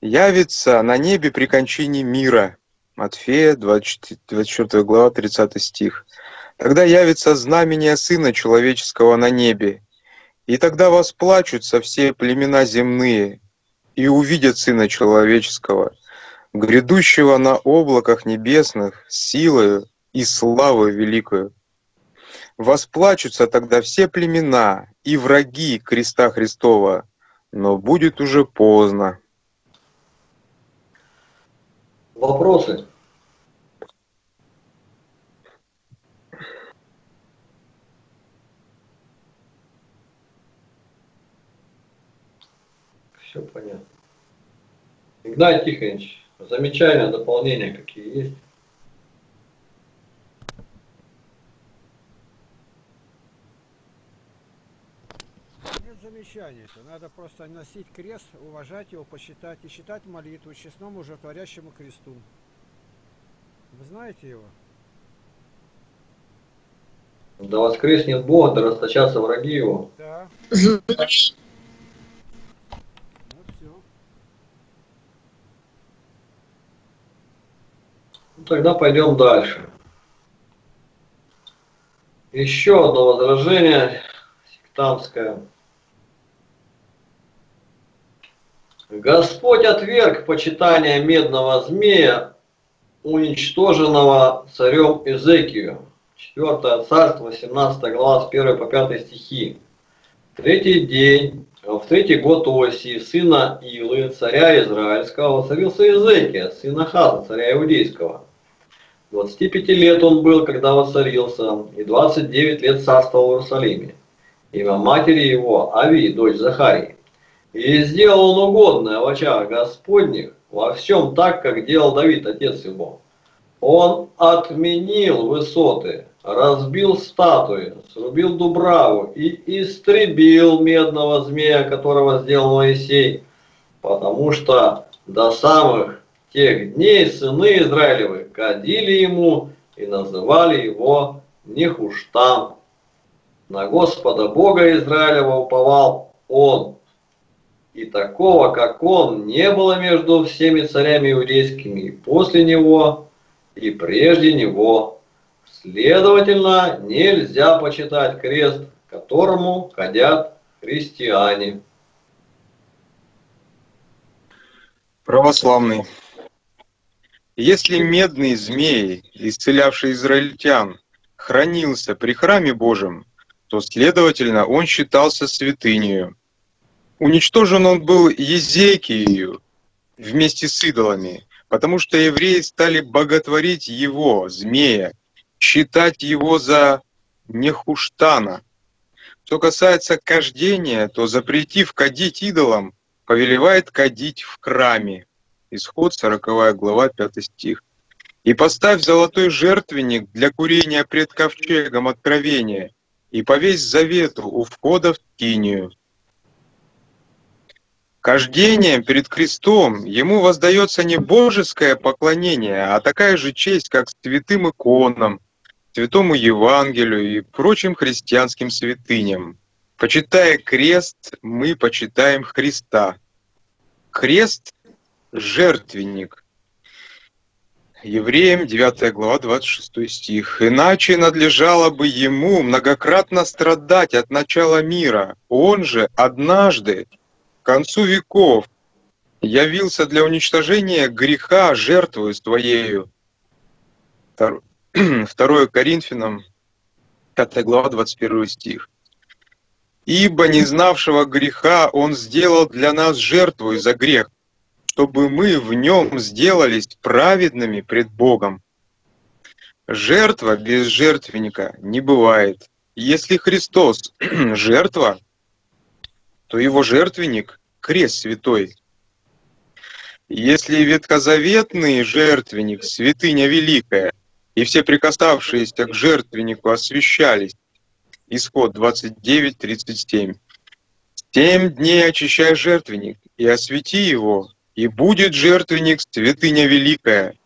явится на небе при кончине мира. Матфея, 24, глава, 30 стих. Тогда явится знамение Сына Человеческого на небе, и тогда восплачутся все племена земные, и увидят Сына Человеческого, грядущего на облаках небесных, силою и славою великою. Восплачутся тогда все племена и враги креста Христова, но будет уже поздно. Вопросы? Все понятно. Игнат Тихонович, замечания, дополнения какие есть? Нет замечаний-то. Надо просто носить крест, уважать его, почитать и читать молитву честному животворящему кресту. Вы знаете его? Да воскреснет Бог, да расточатся враги его. Да. Вот все. Ну, тогда пойдем дальше. Еще одно возражение сектантское. Господь отверг почитание медного змея, уничтоженного царем Эзекию. 4 царство, 17 глава, с 1 по 5 стихи. Третий день, в третий год Осии, сына Илы, царя Израильского, воцарился Эзекия, сына Хаза, царя Иудейского. 25 лет он был, когда воцарился, и 29 лет царствовал в Иерусалиме. Имя матери его Ави, дочь Захарии. И сделал он угодное в очах Господних во всем так, как делал Давид, отец его. Он отменил высоты, разбил статуи, срубил дубраву и истребил медного змея, которого сделал Моисей, потому что до самых тех дней сыны Израилевы кадили ему и называли его Нехуштам. На Господа Бога Израилева уповал он, и такого, как он, не было между всеми царями иудейскими и после него, и прежде него. Следовательно, нельзя почитать крест, которому кадят христиане. Православный. Если медный змей, исцелявший израильтян, хранился при храме Божьем, то, следовательно, он считался святынею. Уничтожен он был Езекию вместе с идолами, потому что евреи стали боготворить его, змея, считать его за нехуштана. Что касается кождения, то запретив кадить идолам, повелевает кадить в храме. Исход 40 глава 5 стих. И поставь золотой жертвенник для курения пред ковчегом откровения, и повесь завету у входа в Кинию. Кождением перед крестом ему воздается не божеское поклонение, а такая же честь, как святым иконам, святому Евангелию и прочим христианским святыням. Почитая крест, мы почитаем Христа. Крест — жертвенник. Евреям 9 глава 26 стих. «Иначе надлежало бы ему многократно страдать от начала мира. Он же однажды концу веков явился для уничтожения греха жертвою своею. 2 Коринфянам, 5 глава, 21 стих. «Ибо не знавшего греха Он сделал для нас жертву за грех, чтобы мы в нем сделались праведными пред Богом. Жертва без жертвенника не бывает. Если Христос — жертва, то его жертвенник — крест святой. Если ветхозаветный жертвенник — святыня великая, и все прикасавшиеся к жертвеннику освящались, исход 29.37, «Семь дней очищай жертвенник и освети его, и будет жертвенник святыня великая.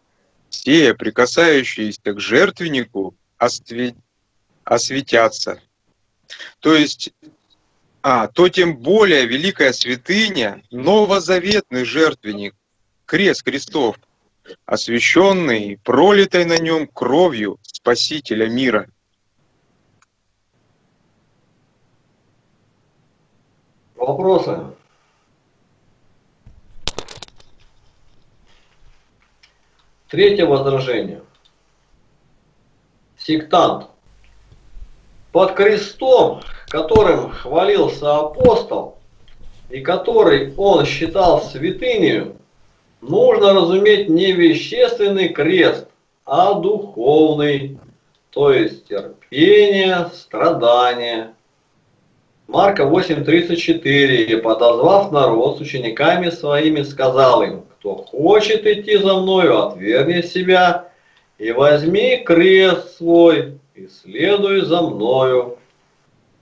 Все, прикасающиеся к жертвеннику, осветятся». То есть а, то тем более великая святыня, новозаветный жертвенник, крест крестов, освященный, пролитой на нем кровью Спасителя мира. Вопросы? Третье возражение. Сектант. Под крестом которым хвалился апостол и который он считал святынею, нужно разуметь не вещественный крест, а духовный, то есть терпение, страдание. Марка 8.34. «И подозвав народ с учениками своими, сказал им, кто хочет идти за мною, отвергни себя и возьми крест свой и следуй за мною.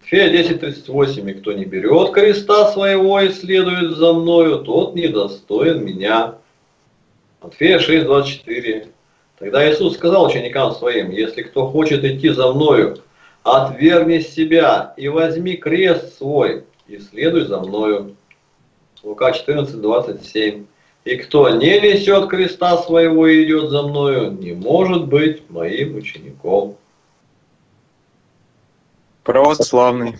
Фея 10.38. «И кто не берет креста своего и следует за мною, тот недостоин меня». Матфея 6.24. Тогда Иисус сказал ученикам своим, «Если кто хочет идти за мною, отвергни себя и возьми крест свой и следуй за мною». Лука 14.27. «И кто не несет креста своего и идет за мною, не может быть моим учеником» православный.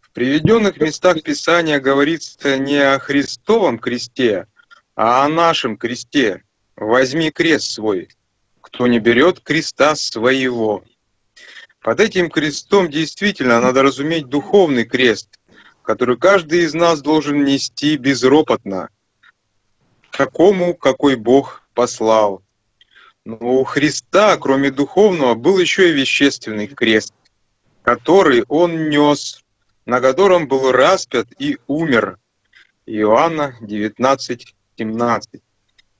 В приведенных местах Писания говорится не о Христовом кресте, а о нашем кресте. Возьми крест свой, кто не берет креста своего. Под этим крестом действительно надо разуметь духовный крест, который каждый из нас должен нести безропотно, какому какой Бог послал. Но у Христа, кроме духовного, был еще и вещественный крест который он нес, на котором был распят и умер. Иоанна 19, 17.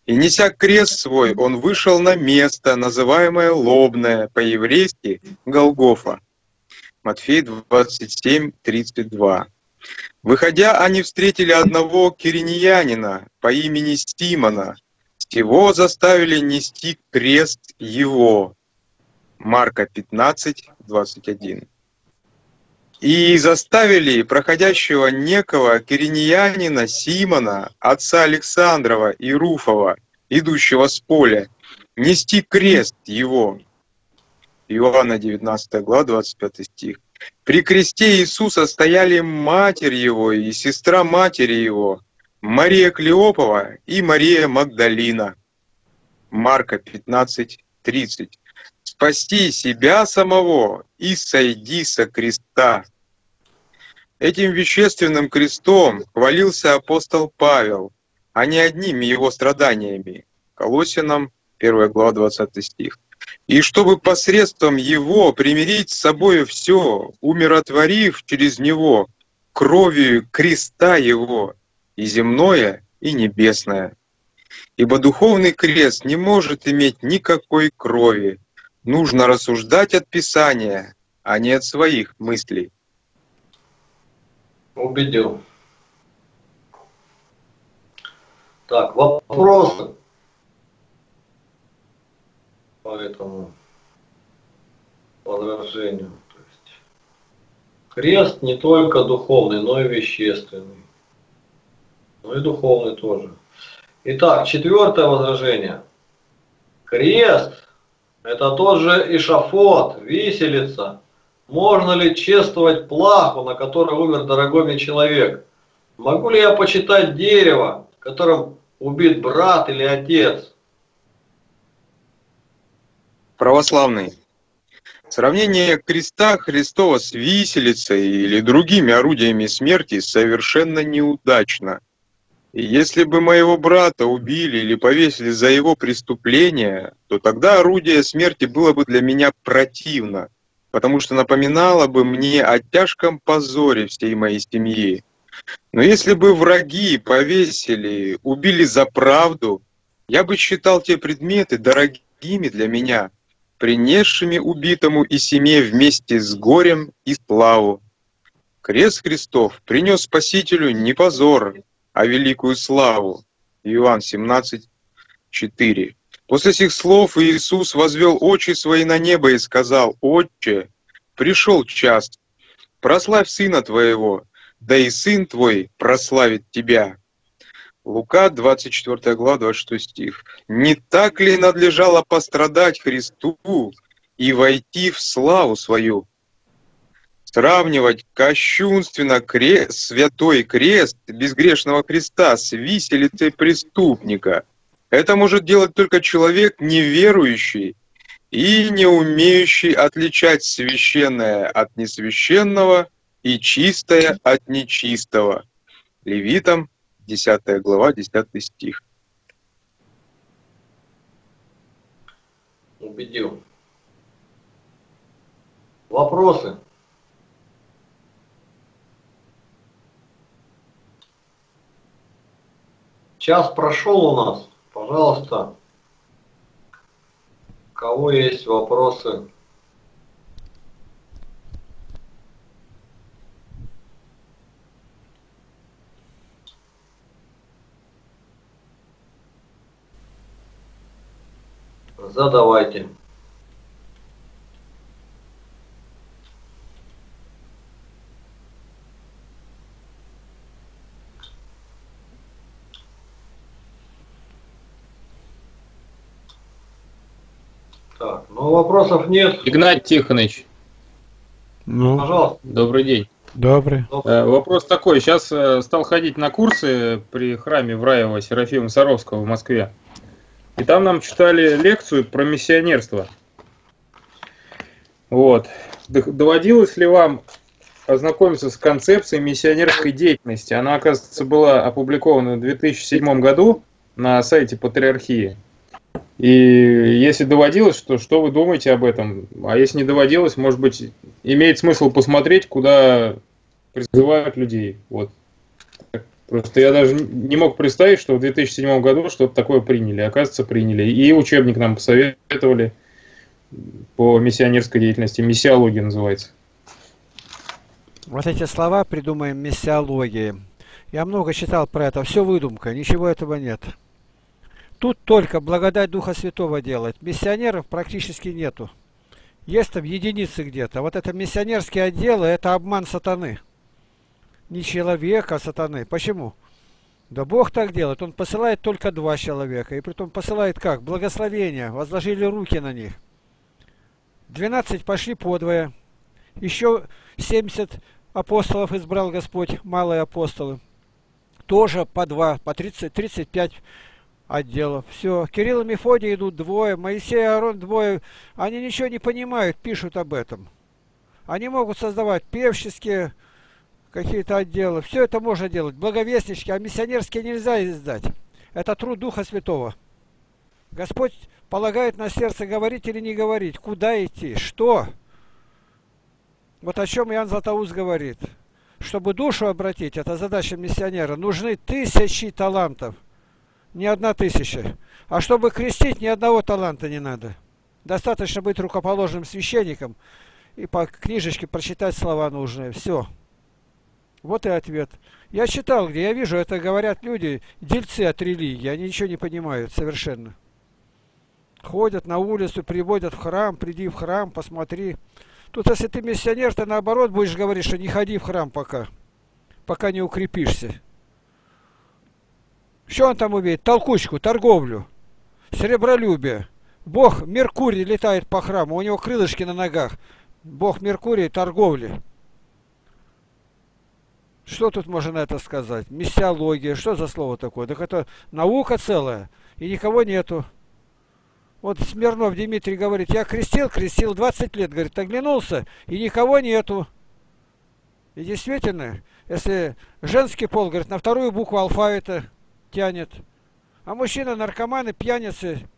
И неся крест свой, он вышел на место, называемое Лобное, по-еврейски Голгофа. Матфей 27, 32. Выходя, они встретили одного кириньянина по имени Стимона. Его заставили нести крест его. Марка 15, 21. И заставили проходящего некого кириньянина Симона, отца Александрова и Руфова, идущего с поля, нести крест его. Иоанна 19 глава, 25 стих. При кресте Иисуса стояли матерь его и сестра матери его, Мария Клеопова и Мария Магдалина. Марка 15, 30 спасти себя самого и сойди со креста. Этим вещественным крестом хвалился апостол Павел, а не одними его страданиями. Колосинам, 1 глава, 20 стих. И чтобы посредством его примирить с собою все, умиротворив через него кровью креста его, и земное, и небесное. Ибо духовный крест не может иметь никакой крови. Нужно рассуждать от Писания, а не от своих мыслей. Убедил. Так, вопросы по этому возражению. То есть, крест не только духовный, но и вещественный. Ну и духовный тоже. Итак, четвертое возражение. Крест – это тот же эшафот, виселица. Можно ли чествовать плаху, на которой умер дорогой мне человек? Могу ли я почитать дерево, которым убит брат или отец? Православный. Сравнение креста Христова с виселицей или другими орудиями смерти совершенно неудачно – если бы моего брата убили или повесили за его преступление, то тогда орудие смерти было бы для меня противно, потому что напоминало бы мне о тяжком позоре всей моей семьи. Но если бы враги повесили, убили за правду, я бы считал те предметы дорогими для меня, принесшими убитому и семье вместе с горем и славу. Крест Христов принес Спасителю не позор, а великую славу. Иоанн 17, 4. После сих слов Иисус возвел очи свои на небо и сказал, «Отче, пришел час, прославь Сына Твоего, да и Сын Твой прославит Тебя». Лука, 24 глава, 26 стих. «Не так ли надлежало пострадать Христу и войти в славу свою?» Сравнивать кощунственно крест, святой крест безгрешного креста с виселицей преступника – это может делать только человек неверующий и не умеющий отличать священное от несвященного и чистое от нечистого. Левитам, 10 глава, 10 стих. Убедил. Вопросы? Час прошел у нас. Пожалуйста, у кого есть вопросы? Задавайте. Так, ну вопросов нет. Игнат Тихонович, Ну, Пожалуйста. добрый день. добрый. Э, Вопрос такой. Сейчас э, стал ходить на курсы при храме Враева Серафима Саровского в Москве. И там нам читали лекцию про миссионерство. Вот. Доводилось ли вам ознакомиться с концепцией миссионерской деятельности? Она, оказывается, была опубликована в 2007 году на сайте Патриархии. И если доводилось, то что вы думаете об этом? А если не доводилось, может быть, имеет смысл посмотреть, куда призывают людей. Вот. Просто я даже не мог представить, что в 2007 году что-то такое приняли. Оказывается, приняли. И учебник нам посоветовали по миссионерской деятельности. Миссиология называется. Вот эти слова придумаем миссиологии. Я много читал про это. Все выдумка, ничего этого нет. Тут только благодать Духа Святого делает. Миссионеров практически нету. Есть там единицы где-то. Вот это миссионерские отделы, это обман сатаны. Не человека, а сатаны. Почему? Да Бог так делает. Он посылает только два человека. И притом посылает как? Благословения. Возложили руки на них. 12 пошли подвое. Еще 70 апостолов избрал Господь, малые апостолы. Тоже по два, по 30, 35 отделов. Все. Кирилл и Мефодий идут двое, Моисей и Аарон двое. Они ничего не понимают, пишут об этом. Они могут создавать певческие какие-то отделы. Все это можно делать. Благовестнички, а миссионерские нельзя издать. Это труд Духа Святого. Господь полагает на сердце говорить или не говорить, куда идти, что. Вот о чем Иоанн Златоуст говорит. Чтобы душу обратить, это задача миссионера, нужны тысячи талантов. Не одна тысяча. А чтобы крестить, ни одного таланта не надо. Достаточно быть рукоположенным священником и по книжечке прочитать слова нужные. Все. Вот и ответ. Я читал, где я вижу, это говорят люди, дельцы от религии, они ничего не понимают совершенно. Ходят на улицу, приводят в храм, приди в храм, посмотри. Тут, если ты миссионер, ты наоборот будешь говорить, что не ходи в храм пока, пока не укрепишься. Что он там умеет? Толкучку, торговлю, серебролюбие. Бог Меркурий летает по храму, у него крылышки на ногах. Бог Меркурий торговли. Что тут можно на это сказать? Миссиология, что за слово такое? Так это наука целая, и никого нету. Вот Смирнов Дмитрий говорит, я крестил, крестил 20 лет, говорит, оглянулся, и никого нету. И действительно, если женский пол, говорит, на вторую букву алфавита тянет, а мужчины, наркоманы, пьяницы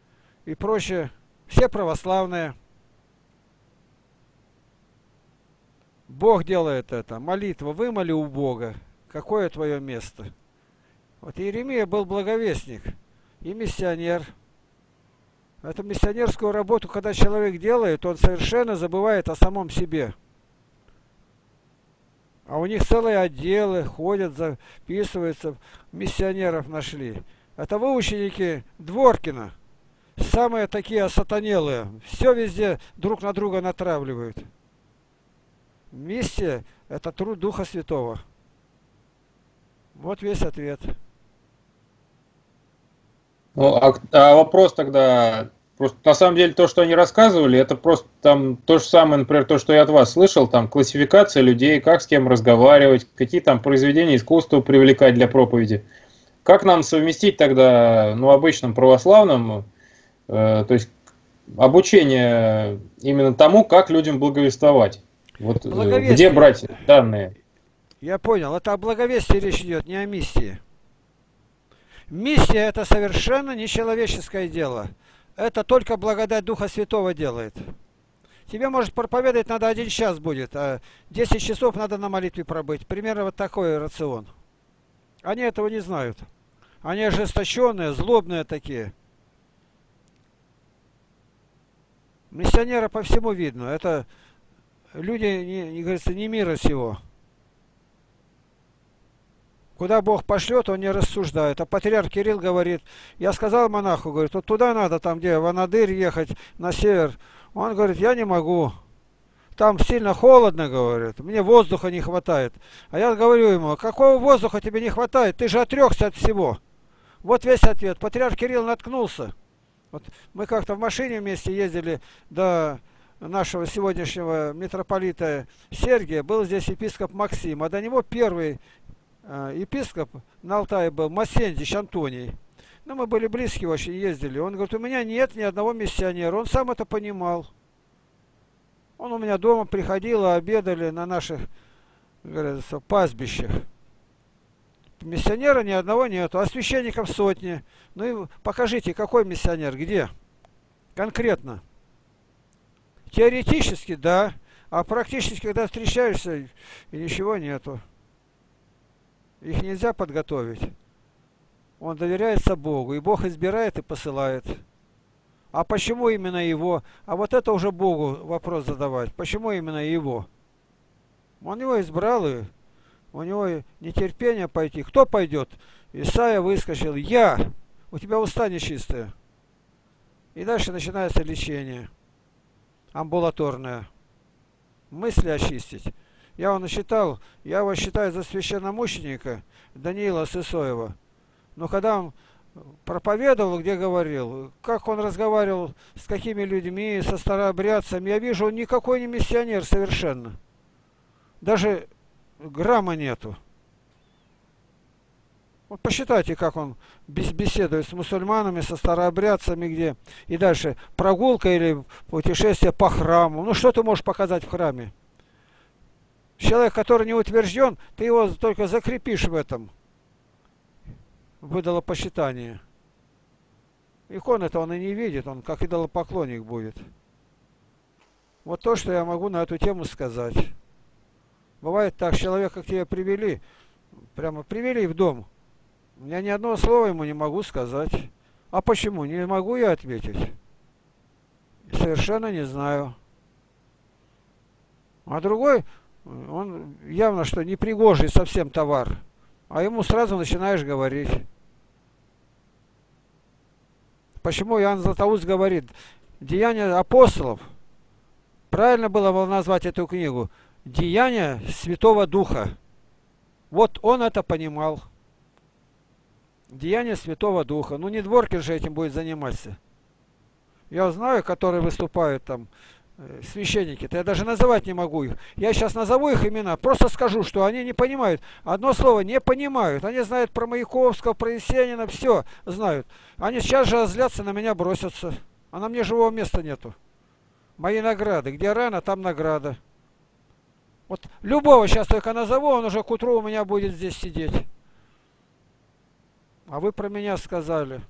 и прочее, все православные. Бог делает это. Молитва. Вымоли у Бога. Какое твое место? Вот Иеремия был благовестник и миссионер. Эту миссионерскую работу, когда человек делает, он совершенно забывает о самом себе. А у них целые отделы, ходят, записываются, миссионеров нашли. Это вы ученики Дворкина. Самые такие осатанелые. Все везде друг на друга натравливают. Миссия – это труд Духа Святого. Вот весь ответ. Ну, а, а вопрос тогда, просто на самом деле то, что они рассказывали, это просто там то же самое, например, то, что я от вас слышал, там классификация людей, как с кем разговаривать, какие там произведения искусства привлекать для проповеди. Как нам совместить тогда, ну, обычным православным, э, то есть обучение именно тому, как людям благовествовать? Вот э, где брать данные? Я понял. Это о благовестии речь идет, не о миссии. Миссия это совершенно нечеловеческое дело. Это только благодать Духа Святого делает. Тебе, может, проповедовать надо один час будет, а 10 часов надо на молитве пробыть. Примерно вот такой рацион. Они этого не знают. Они ожесточенные, злобные такие. Миссионера по всему видно. Это люди, не, не говорится, не мира сего. Куда Бог пошлет, он не рассуждает. А патриарх Кирилл говорит, я сказал монаху, говорит, вот туда надо, там где в Анадырь ехать, на север. Он говорит, я не могу. Там сильно холодно, говорит, мне воздуха не хватает. А я говорю ему, какого воздуха тебе не хватает? Ты же отрекся от всего. Вот весь ответ. Патриарх Кирилл наткнулся. Вот мы как-то в машине вместе ездили до нашего сегодняшнего митрополита Сергия был здесь епископ Максим, а до него первый епископ на Алтае был Масендич Антоний. Ну, мы были близкие очень, ездили. Он говорит, у меня нет ни одного миссионера. Он сам это понимал. Он у меня дома приходил, а обедали на наших, говорится, пастбищах. Миссионера ни одного нету, а священников сотни. Ну и покажите, какой миссионер, где? Конкретно. Теоретически, да. А практически, когда встречаешься, и ничего нету. Их нельзя подготовить. Он доверяется Богу, и Бог избирает и посылает. А почему именно его? А вот это уже Богу вопрос задавать. Почему именно его? Он его избрал, и у него нетерпение пойти. Кто пойдет? Исаия выскочил. Я! У тебя уста нечистые. И дальше начинается лечение амбулаторная. Мысли очистить. Я его насчитал, я его считаю за священномученика Даниила Сысоева. Но когда он проповедовал, где говорил, как он разговаривал с какими людьми, со старообрядцами, я вижу, он никакой не миссионер совершенно. Даже грамма нету. Вот посчитайте, как он беседует с мусульманами, со старообрядцами, где. И дальше прогулка или путешествие по храму. Ну что ты можешь показать в храме? Человек, который не утвержден, ты его только закрепишь в этом. Выдало посчитание. Иконы-то он и не видит, он как идолопоклонник будет. Вот то, что я могу на эту тему сказать. Бывает так, человека к тебе привели, прямо привели в дом. Я ни одного слова ему не могу сказать. А почему? Не могу я ответить. Совершенно не знаю. А другой, он явно, что непригожий совсем товар. А ему сразу начинаешь говорить. Почему Иоанн Златоуст говорит, деяния апостолов, правильно было бы назвать эту книгу, деяния Святого Духа. Вот он это понимал. Деяния Святого Духа. Ну не Дворкин же этим будет заниматься. Я знаю, которые выступают там, э, священники-то, я даже называть не могу их. Я сейчас назову их имена, просто скажу, что они не понимают. Одно слово, не понимают. Они знают про Маяковского, про Есенина, все знают. Они сейчас же озлятся, на меня бросятся. А на мне живого места нету. Мои награды. Где рано, там награда. Вот любого сейчас только назову, он уже к утру у меня будет здесь сидеть. А вы про меня сказали.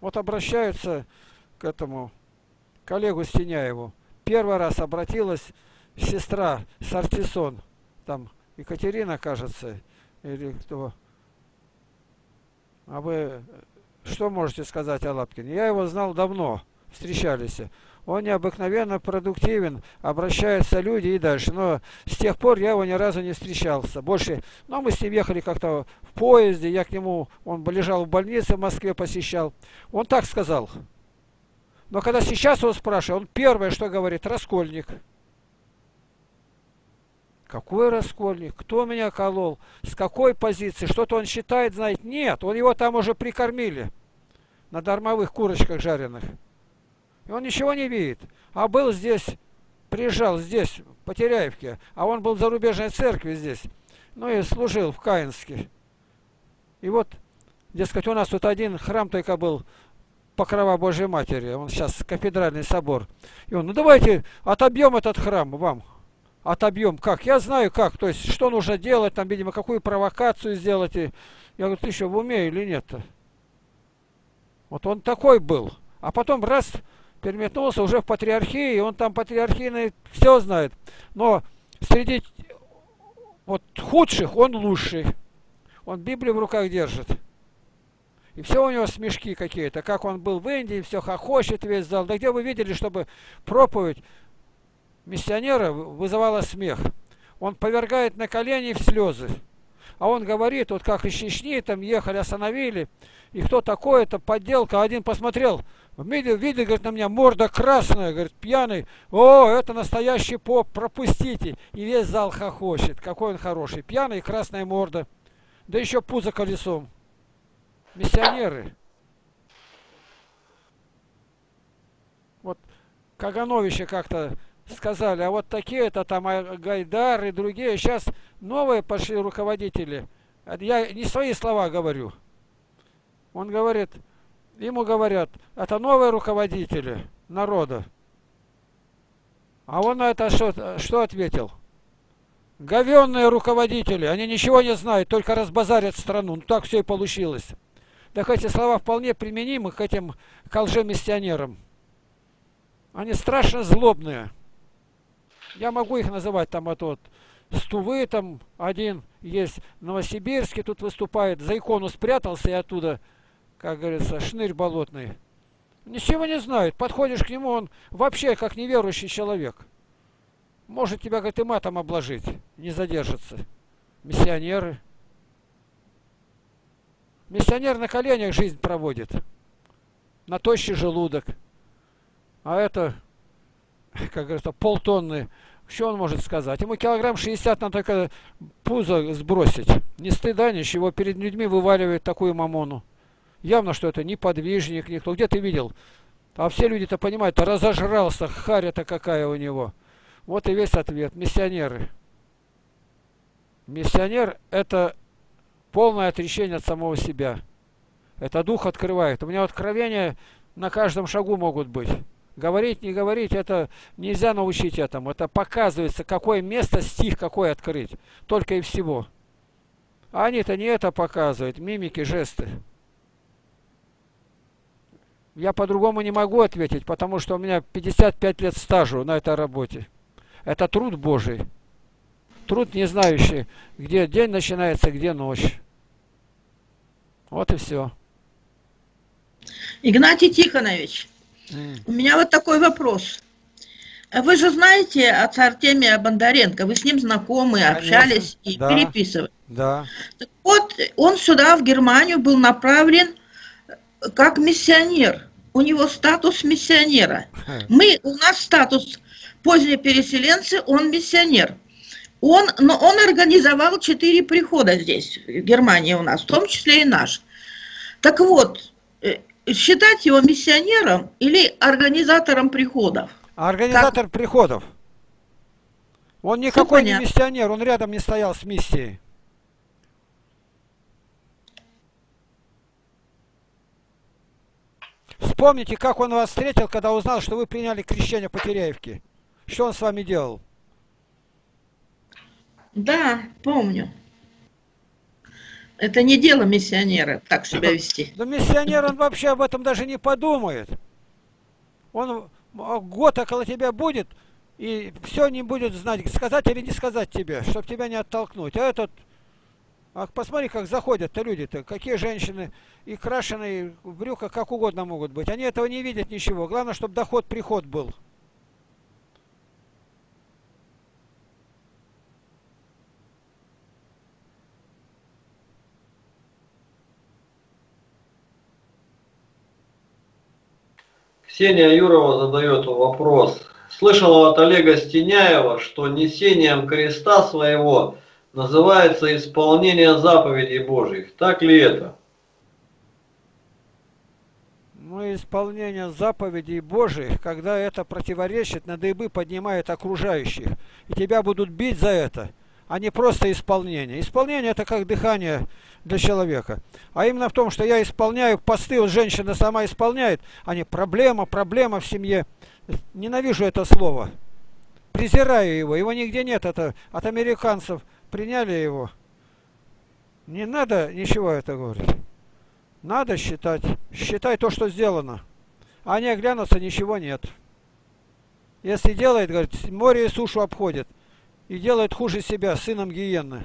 Вот обращаются к этому коллегу Стеняеву. Первый раз обратилась сестра Сартисон, там Екатерина, кажется, или кто. А вы что можете сказать о Лапкине? Я его знал давно, встречались. Он необыкновенно продуктивен, обращаются люди и дальше. Но с тех пор я его ни разу не встречался. Больше, но мы с ним ехали как-то в поезде, я к нему, он лежал в больнице в Москве, посещал. Он так сказал. Но когда сейчас его спрашиваю, он первое, что говорит, раскольник. Какой раскольник? Кто меня колол? С какой позиции? Что-то он считает, знает? Нет, он его там уже прикормили. На дармовых курочках жареных. И он ничего не видит. А был здесь, приезжал здесь, по Теряевке. А он был в зарубежной церкви здесь. Ну и служил в Каинске. И вот, дескать, у нас тут один храм только был Покрова Божьей Матери. Он сейчас кафедральный собор. И он, ну давайте отобьем этот храм вам. Отобьем. Как? Я знаю как. То есть, что нужно делать, там, видимо, какую провокацию сделать. И я говорю, ты еще в уме или нет-то? Вот он такой был. А потом раз переметнулся уже в патриархии, и он там патриархийный все знает. Но среди вот худших он лучший. Он Библию в руках держит. И все у него смешки какие-то. Как он был в Индии, все хохочет весь зал. Да где вы видели, чтобы проповедь миссионера вызывала смех? Он повергает на колени в слезы. А он говорит, вот как из Чечни там ехали, остановили. И кто такой, это подделка. Один посмотрел, видел, видел, говорит, на меня морда красная, говорит, пьяный. О, это настоящий поп, пропустите. И весь зал хохочет. Какой он хороший. Пьяный, красная морда. Да еще пузо колесом миссионеры. Вот Кагановича как-то сказали, а вот такие-то там Гайдар и другие, сейчас новые пошли руководители. Я не свои слова говорю. Он говорит, ему говорят, это новые руководители народа. А он на это что, что ответил? Говенные руководители, они ничего не знают, только разбазарят страну. Ну так все и получилось. Так эти слова вполне применимы к этим к лжемиссионерам. Они страшно злобные. Я могу их называть там вот, вот Стувы там один есть, Новосибирске тут выступает, за икону спрятался и оттуда, как говорится, шнырь болотный. Ничего не знает. Подходишь к нему, он вообще как неверующий человек. Может тебя, как и матом обложить, не задержится. Миссионеры. Миссионер на коленях жизнь проводит. На тощий желудок. А это, как говорится, полтонны. Что он может сказать? Ему килограмм 60 надо только пузо сбросить. Ни стыда, ничего. Перед людьми вываливает такую мамону. Явно, что это не подвижник, никто. Где ты видел? А все люди-то понимают, разожрался, харя-то какая у него. Вот и весь ответ. Миссионеры. Миссионер это полное отречение от самого себя. Это дух открывает. У меня откровения на каждом шагу могут быть. Говорить, не говорить, это нельзя научить этому. Это показывается, какое место стих какой открыть. Только и всего. А они-то не это показывают, мимики, жесты. Я по-другому не могу ответить, потому что у меня 55 лет стажу на этой работе. Это труд Божий. Труд не знающий, где день начинается, где ночь. Вот и все. Игнатий Тихонович, у меня вот такой вопрос. Вы же знаете отца Артемия Бондаренко, вы с ним знакомы, Конечно, общались и да. переписывали. Да. Так вот, он сюда, в Германию, был направлен как миссионер. У него статус миссионера. Мы, у нас статус поздние переселенцы, он миссионер. Он, но он организовал четыре прихода здесь, в Германии у нас, в том числе и наш. Так вот, э, считать его миссионером или организатором приходов? А организатор приходов. Он никакой не миссионер, он рядом не стоял с миссией. Вспомните, как он вас встретил, когда узнал, что вы приняли крещение по Теряевке. Что он с вами делал? Да, помню. Это не дело миссионера так себя вести. Да миссионер, он вообще об этом даже не подумает. Он м, год около тебя будет, и все не будет знать, сказать или не сказать тебе, чтобы тебя не оттолкнуть. А этот, а посмотри, как заходят-то люди-то, какие женщины и крашеные в брюках как угодно могут быть. Они этого не видят ничего. Главное, чтобы доход-приход был. Ксения Юрова задает вопрос. Слышала от Олега Стеняева, что несением креста своего называется исполнение заповедей Божьих. Так ли это? Ну, исполнение заповедей Божьих, когда это противоречит, на дыбы поднимает окружающих. И тебя будут бить за это, а не просто исполнение. Исполнение это как дыхание для человека. А именно в том, что я исполняю посты, вот женщина сама исполняет, а не проблема, проблема в семье. Ненавижу это слово. Презираю его. Его нигде нет. Это от американцев приняли его. Не надо ничего это говорить. Надо считать. Считай то, что сделано. А они оглянутся, ничего нет. Если делает, говорит, море и сушу обходит. И делает хуже себя, сыном гиенны.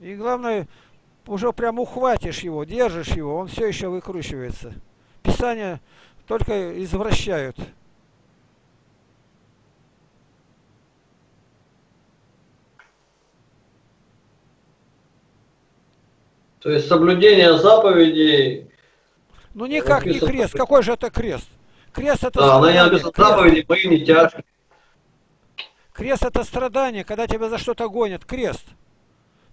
И главное, уже прям ухватишь его, держишь его, он все еще выкручивается. Писание только извращают. То есть соблюдение заповедей, Ну никак не крест. Какой же это крест? Крест это да, она не Крест- заповеди мои не тяжкие. Крест это страдание, когда тебя за что-то гонят. Крест.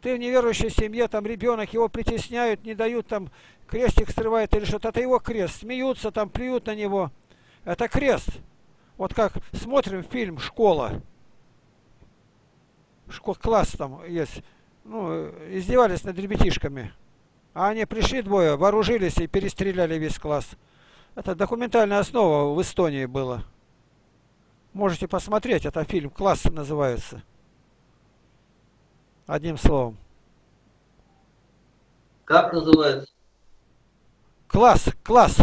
Ты в неверующей семье, там ребенок, его притесняют, не дают там крестик срывает или что-то. Это его крест. Смеются, там плюют на него. Это крест. Вот как смотрим фильм «Школа». Шко- класс там есть. Ну, издевались над ребятишками. А они пришли двое, вооружились и перестреляли весь класс. Это документальная основа в Эстонии была. Можете посмотреть, это фильм «Класс» называется. Одним словом. Как называется? Класс, класс.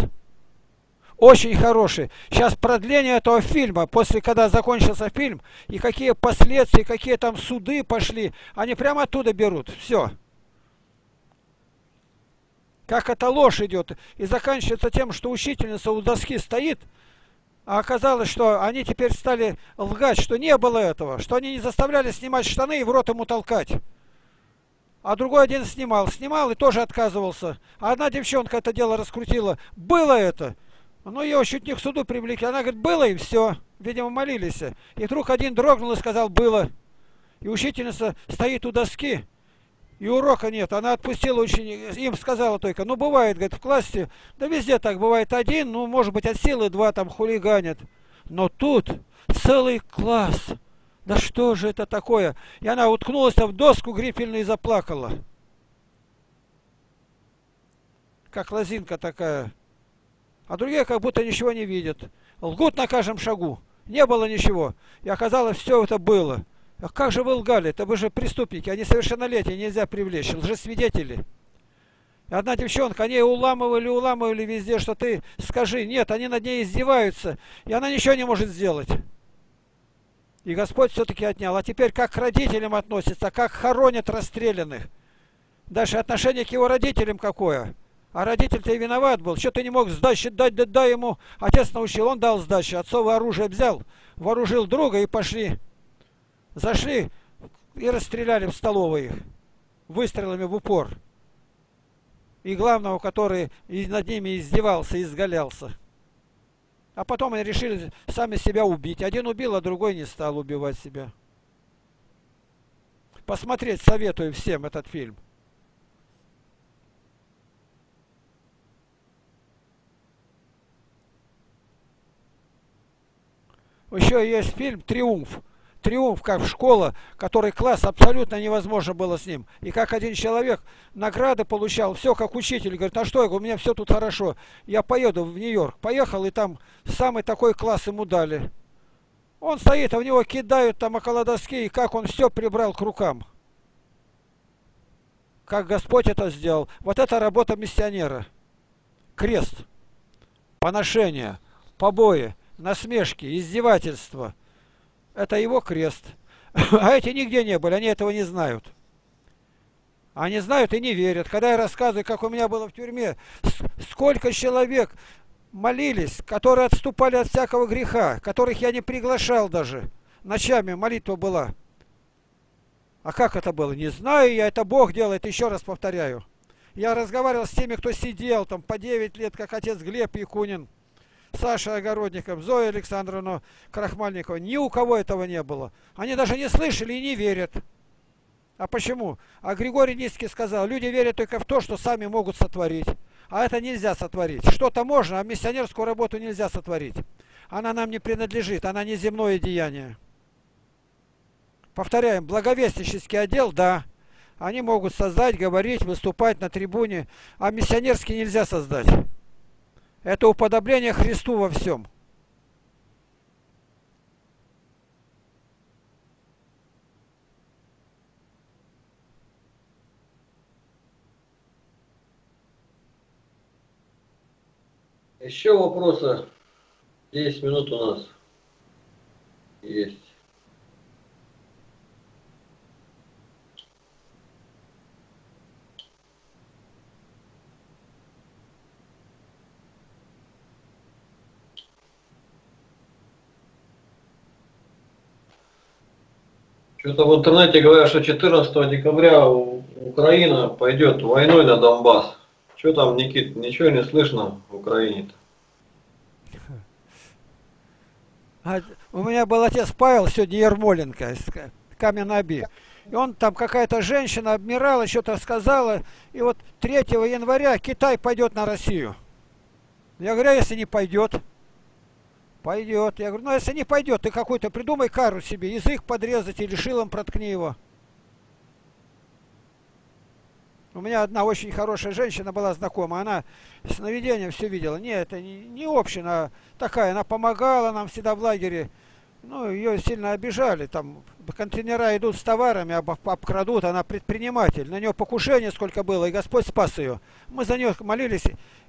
Очень хороший. Сейчас продление этого фильма, после когда закончился фильм, и какие последствия, какие там суды пошли, они прямо оттуда берут. Все. Как эта ложь идет. И заканчивается тем, что учительница у доски стоит, а оказалось, что они теперь стали лгать, что не было этого, что они не заставляли снимать штаны и в рот ему толкать. А другой один снимал, снимал и тоже отказывался. А одна девчонка это дело раскрутила. Было это. Ну, ее чуть не к суду привлекли. Она говорит, было и все. Видимо, молились. И вдруг один дрогнул и сказал, было. И учительница стоит у доски, и урока нет. Она отпустила учеников, им сказала только, ну, бывает, говорит, в классе, да везде так бывает один, ну, может быть, от силы два там хулиганят. Но тут целый класс. Да что же это такое? И она уткнулась в доску грифельную и заплакала. Как лозинка такая. А другие как будто ничего не видят. Лгут на каждом шагу. Не было ничего. И оказалось, все это было. А как же вы лгали? Это вы же преступники, они совершеннолетие, нельзя привлечь. Лжесвидетели. Одна девчонка, они уламывали, уламывали везде, что ты скажи. Нет, они над ней издеваются, и она ничего не может сделать. И Господь все-таки отнял. А теперь как к родителям относится, как хоронят расстрелянных. Дальше отношение к его родителям какое? А родитель-то и виноват был. Что ты не мог сдачи дать, да дай ему. Отец научил, он дал сдачу. Отцово оружие взял, вооружил друга и пошли. Зашли и расстреляли в столовой выстрелами в упор. И главного, который над ними издевался, изгалялся. А потом они решили сами себя убить. Один убил, а другой не стал убивать себя. Посмотреть советую всем этот фильм. Еще есть фильм «Триумф». Триумф, как школа, который класс абсолютно невозможно было с ним. И как один человек награды получал, все как учитель. Говорит, а что, у меня все тут хорошо. Я поеду в Нью-Йорк. Поехал, и там самый такой класс ему дали. Он стоит, а в него кидают там около доски, и как он все прибрал к рукам. Как Господь это сделал. Вот это работа миссионера. Крест, поношение, побои насмешки, издевательства. Это его крест. А эти нигде не были, они этого не знают. Они знают и не верят. Когда я рассказываю, как у меня было в тюрьме, сколько человек молились, которые отступали от всякого греха, которых я не приглашал даже. Ночами молитва была. А как это было? Не знаю я, это Бог делает, еще раз повторяю. Я разговаривал с теми, кто сидел там по 9 лет, как отец Глеб Якунин. Саша Огородников, Зоя Александровна Крахмальникова. Ни у кого этого не было. Они даже не слышали и не верят. А почему? А Григорий Низкий сказал, люди верят только в то, что сами могут сотворить. А это нельзя сотворить. Что-то можно, а миссионерскую работу нельзя сотворить. Она нам не принадлежит, она не земное деяние. Повторяем, благовестнический отдел, да. Они могут создать, говорить, выступать на трибуне, а миссионерский нельзя создать. Это уподобление Христу во всем. Еще вопросы? 10 минут у нас есть. Что-то в интернете говорят, что 14 декабря Украина пойдет войной на Донбасс. Что там, Никит, ничего не слышно в Украине-то? А у меня был отец Павел сегодня Ермоленко из Каменаби. И он там какая-то женщина, адмирал, что-то сказала. И вот 3 января Китай пойдет на Россию. Я говорю, а если не пойдет? Пойдет. Я говорю, ну если не пойдет, ты какой-то придумай кару себе, язык подрезать или шилом проткни его. У меня одна очень хорошая женщина была знакома, она сновидением все видела. Нет, это не, не община такая, она помогала нам всегда в лагере. Ну, ее сильно обижали, там контейнера идут с товарами, об, обкрадут, она предприниматель. На нее покушение сколько было, и Господь спас ее. Мы за нее молились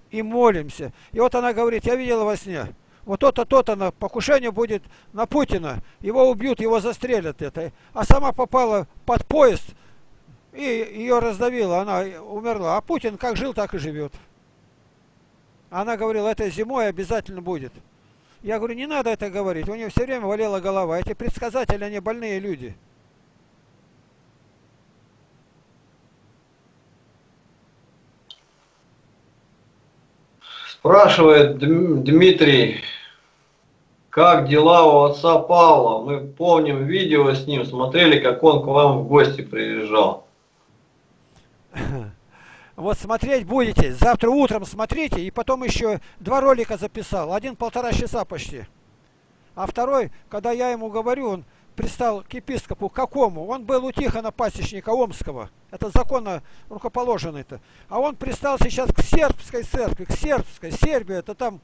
и молимся. И вот она говорит, я видела во сне, вот то-то, то-то на покушение будет на Путина, его убьют, его застрелят это. А сама попала под поезд, и ее раздавило, она умерла. А Путин как жил, так и живет. Она говорила, это зимой обязательно будет. Я говорю, не надо это говорить. У нее все время болела голова. Эти предсказатели, они больные люди. Спрашивает Дмитрий, как дела у отца Павла? Мы помним видео с ним, смотрели, как он к вам в гости приезжал. Вот смотреть будете, завтра утром смотрите, и потом еще два ролика записал, один полтора часа почти. А второй, когда я ему говорю, он пристал к епископу какому? Он был у Тихона Пасечника Омского. Это законно рукоположенный-то. А он пристал сейчас к сербской церкви, к сербской. Сербия, это там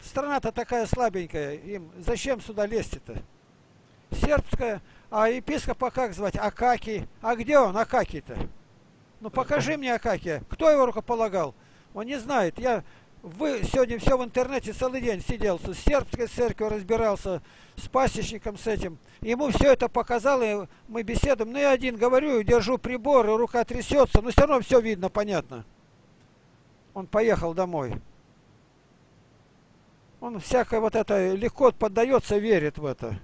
страна-то такая слабенькая. Им зачем сюда лезть-то? Сербская. А епископа как звать? Акакий. А где он, Акакий-то? Ну покажи мне Акакия. Кто его рукополагал? Он не знает. Я вы сегодня все в интернете целый день сидел, с сербской церковью разбирался, с пасечником с этим. Ему все это показал, и мы беседуем. Ну, я один говорю, держу прибор, и рука трясется, но все равно все видно, понятно. Он поехал домой. Он всякое вот это легко поддается, верит в это.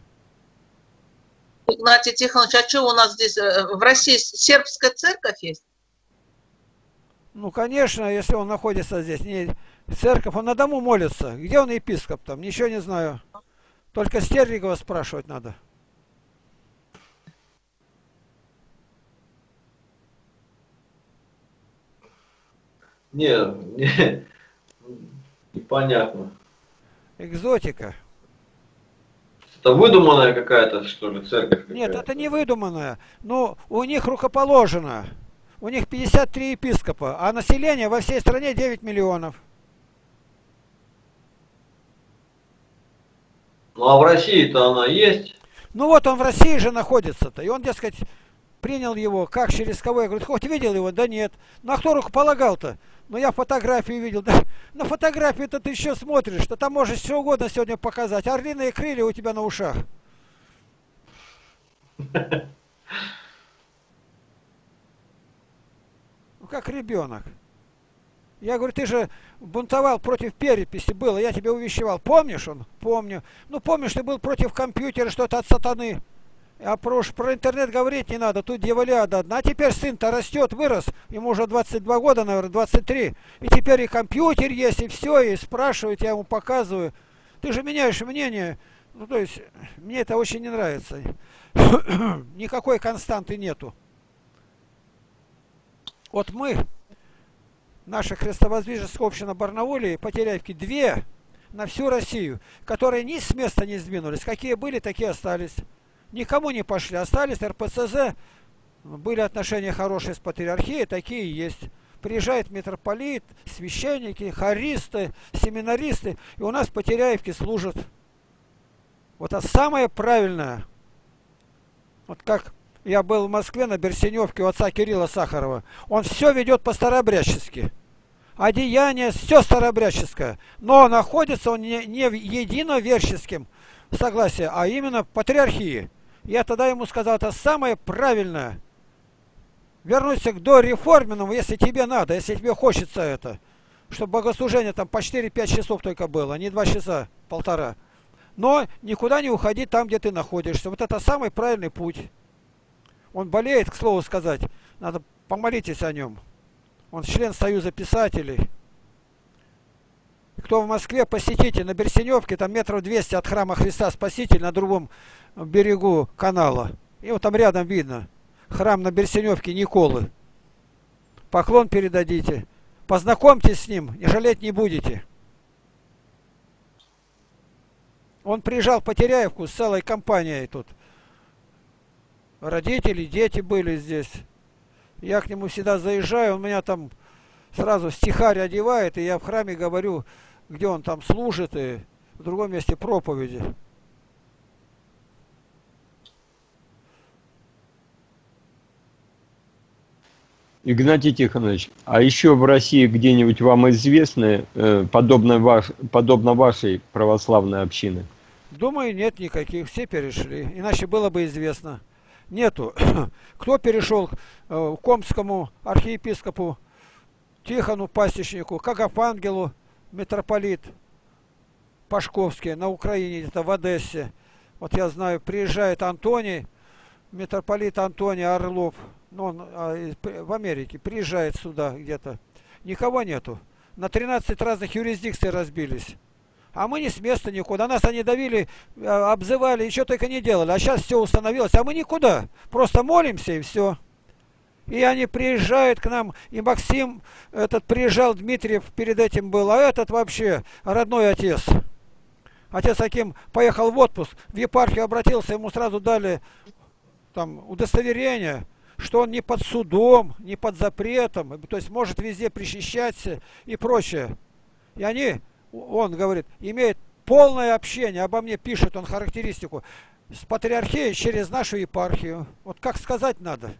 Игнатий Тихонович, а что у нас здесь, э, в России сербская церковь есть? Ну, конечно, если он находится здесь. Не церковь, он на дому молится. Где он епископ там? Ничего не знаю. Только Стерлигова спрашивать надо. Не, не, непонятно. Экзотика. Это выдуманная какая-то, что ли, церковь? Нет, какая-то? это не выдуманное. Но у них рукоположено. У них 53 епископа, а население во всей стране 9 миллионов. Ну а в России-то она есть. Ну вот он в России же находится-то. И он, дескать, принял его, как, через кого. Я говорю, хоть видел его? Да нет. Ну а кто рукополагал-то? Ну я фотографию видел. Да, на фотографию-то ты еще смотришь. Да там можешь что угодно сегодня показать. Орлиные крылья у тебя на ушах. Ну как ребенок. Я говорю, ты же бунтовал против переписи было, я тебе увещевал. Помнишь он? Помню. Ну помнишь, ты был против компьютера, что-то от сатаны. А про, про интернет говорить не надо, тут дьяволяда одна. А теперь сын-то растет, вырос, ему уже 22 года, наверное, 23. И теперь и компьютер есть, и все, и спрашивают, я ему показываю. Ты же меняешь мнение. Ну, то есть, мне это очень не нравится. Никакой константы нету. Вот мы, наша христовоздвиженская община Барнауле Потеряевки, две на всю Россию, которые ни с места не сдвинулись. Какие были, такие остались. Никому не пошли, остались РПЦЗ. Были отношения хорошие с патриархией, такие есть. Приезжает митрополит, священники, хористы, семинаристы, и у нас Потеряевки служат. Вот это самое правильное. Вот как я был в Москве на Берсеневке у отца Кирилла Сахарова. Он все ведет по-старобрячески. Одеяние, все старобряческое. Но находится он не, не в единоверческим согласии, а именно в патриархии. Я тогда ему сказал, это самое правильное. Вернуться к дореформенному, если тебе надо, если тебе хочется это. Чтобы богослужение там по 4-5 часов только было, а не 2 часа, полтора. Но никуда не уходи там, где ты находишься. Вот это самый правильный путь. Он болеет, к слову сказать. Надо помолитесь о нем. Он член Союза писателей. Кто в Москве, посетите на Берсеневке, там метров 200 от храма Христа Спасителя на другом берегу канала. И вот там рядом видно. Храм на Берсеневке Николы. Поклон передадите. Познакомьтесь с ним, не жалеть не будете. Он приезжал в Потеряевку с целой компанией тут. Родители, дети были здесь. Я к нему всегда заезжаю, он меня там сразу стихарь одевает, и я в храме говорю, где он там служит, и в другом месте проповеди. Игнатий Тихонович, а еще в России где-нибудь вам известны, э, подобно, ваш, подобно вашей православной общины? Думаю, нет никаких, все перешли, иначе было бы известно. Нету. Кто перешел э, к Комскому архиепископу Тихону Пасечнику, как Афангелу, митрополит Пашковский на Украине, где-то в Одессе. Вот я знаю, приезжает Антоний, митрополит Антоний Орлов, ну, он а, в Америке, приезжает сюда где-то. Никого нету. На 13 разных юрисдикций разбились. А мы не с места никуда. Нас они давили, а, обзывали, еще только не делали. А сейчас все установилось. А мы никуда. Просто молимся и все. И они приезжают к нам, и Максим, этот приезжал, Дмитриев перед этим был, а этот вообще родной отец. Отец Аким поехал в отпуск, в епархию обратился, ему сразу дали там удостоверение, что он не под судом, не под запретом, то есть может везде причащаться и прочее. И они, он говорит, имеет полное общение, обо мне пишет он характеристику, с патриархией через нашу епархию. Вот как сказать надо.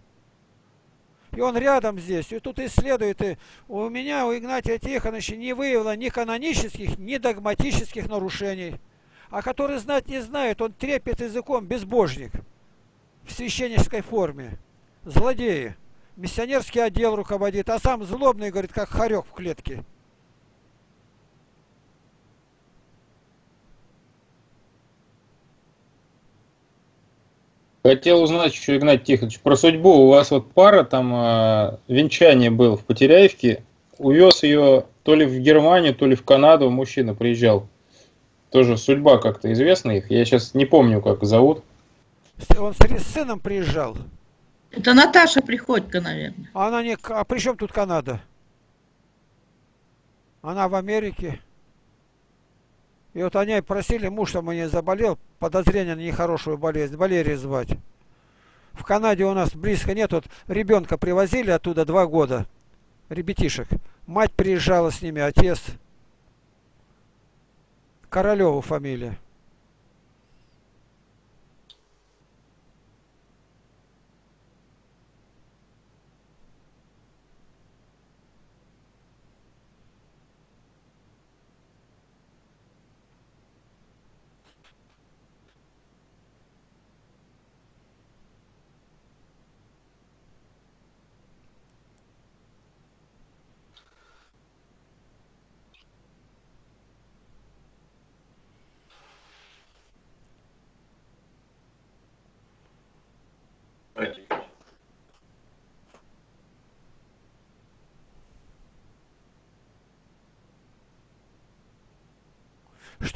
И он рядом здесь, и тут исследует. И у меня, у Игнатия Тихоновича, не выявлено ни канонических, ни догматических нарушений. А который знать не знает, он трепет языком, безбожник. В священнической форме. Злодеи. Миссионерский отдел руководит, а сам злобный, говорит, как хорек в клетке. Хотел узнать еще, Игнат Тихонович, про судьбу. У вас вот пара там э, венчание был в Потеряевке. Увез ее то ли в Германию, то ли в Канаду. Мужчина приезжал. Тоже судьба как-то известна их. Я сейчас не помню, как зовут. Он с сыном приезжал. Это Наташа Приходько, наверное. А она не... А при чем тут Канада? Она в Америке. И вот они просили, муж там не заболел, подозрение на нехорошую болезнь, Валерий звать. В Канаде у нас близко нет, вот ребенка привозили оттуда два года, ребятишек. Мать приезжала с ними, отец. Королеву фамилия.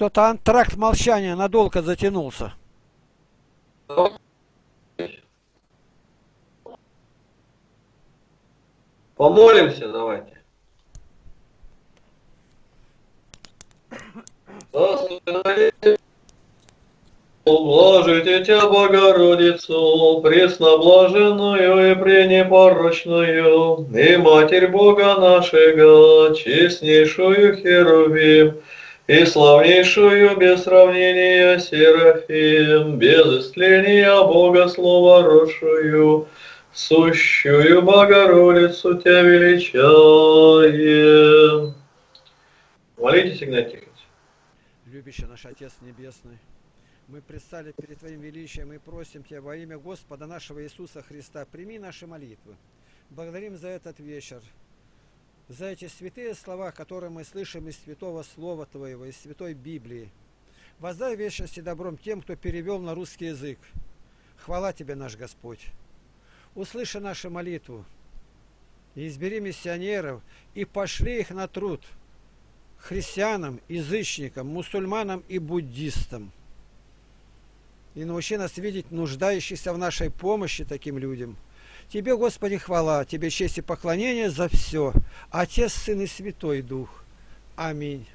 Что-то антракт молчания надолго затянулся. Помолимся давайте. Ублажите Тебя, Богородицу, пресноблаженную и пренепорочную, и Матерь Бога нашего, честнейшую Херувим, и славнейшую без сравнения Серафим, без истления Бога Слова родшую, сущую Богородицу Тебя величаем. Молитесь, Игнатий. Любящий наш Отец Небесный, мы предстали перед Твоим величием и просим Тебя во имя Господа нашего Иисуса Христа, прими наши молитвы. Благодарим за этот вечер, за эти святые слова, которые мы слышим из святого Слова Твоего, из святой Библии. Воздай вечности добром тем, кто перевел на русский язык. Хвала Тебе, наш Господь. Услыши нашу молитву. И избери миссионеров, и пошли их на труд христианам, язычникам, мусульманам и буддистам. И научи нас видеть нуждающихся в нашей помощи таким людям – Тебе, Господи, хвала, Тебе честь и поклонение за все. Отец, Сын и Святой Дух. Аминь.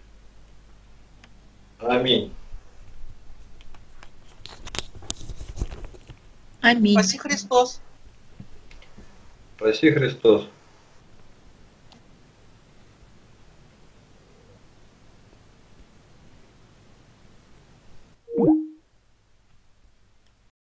Аминь. Аминь. Спаси Христос. Спаси Христос.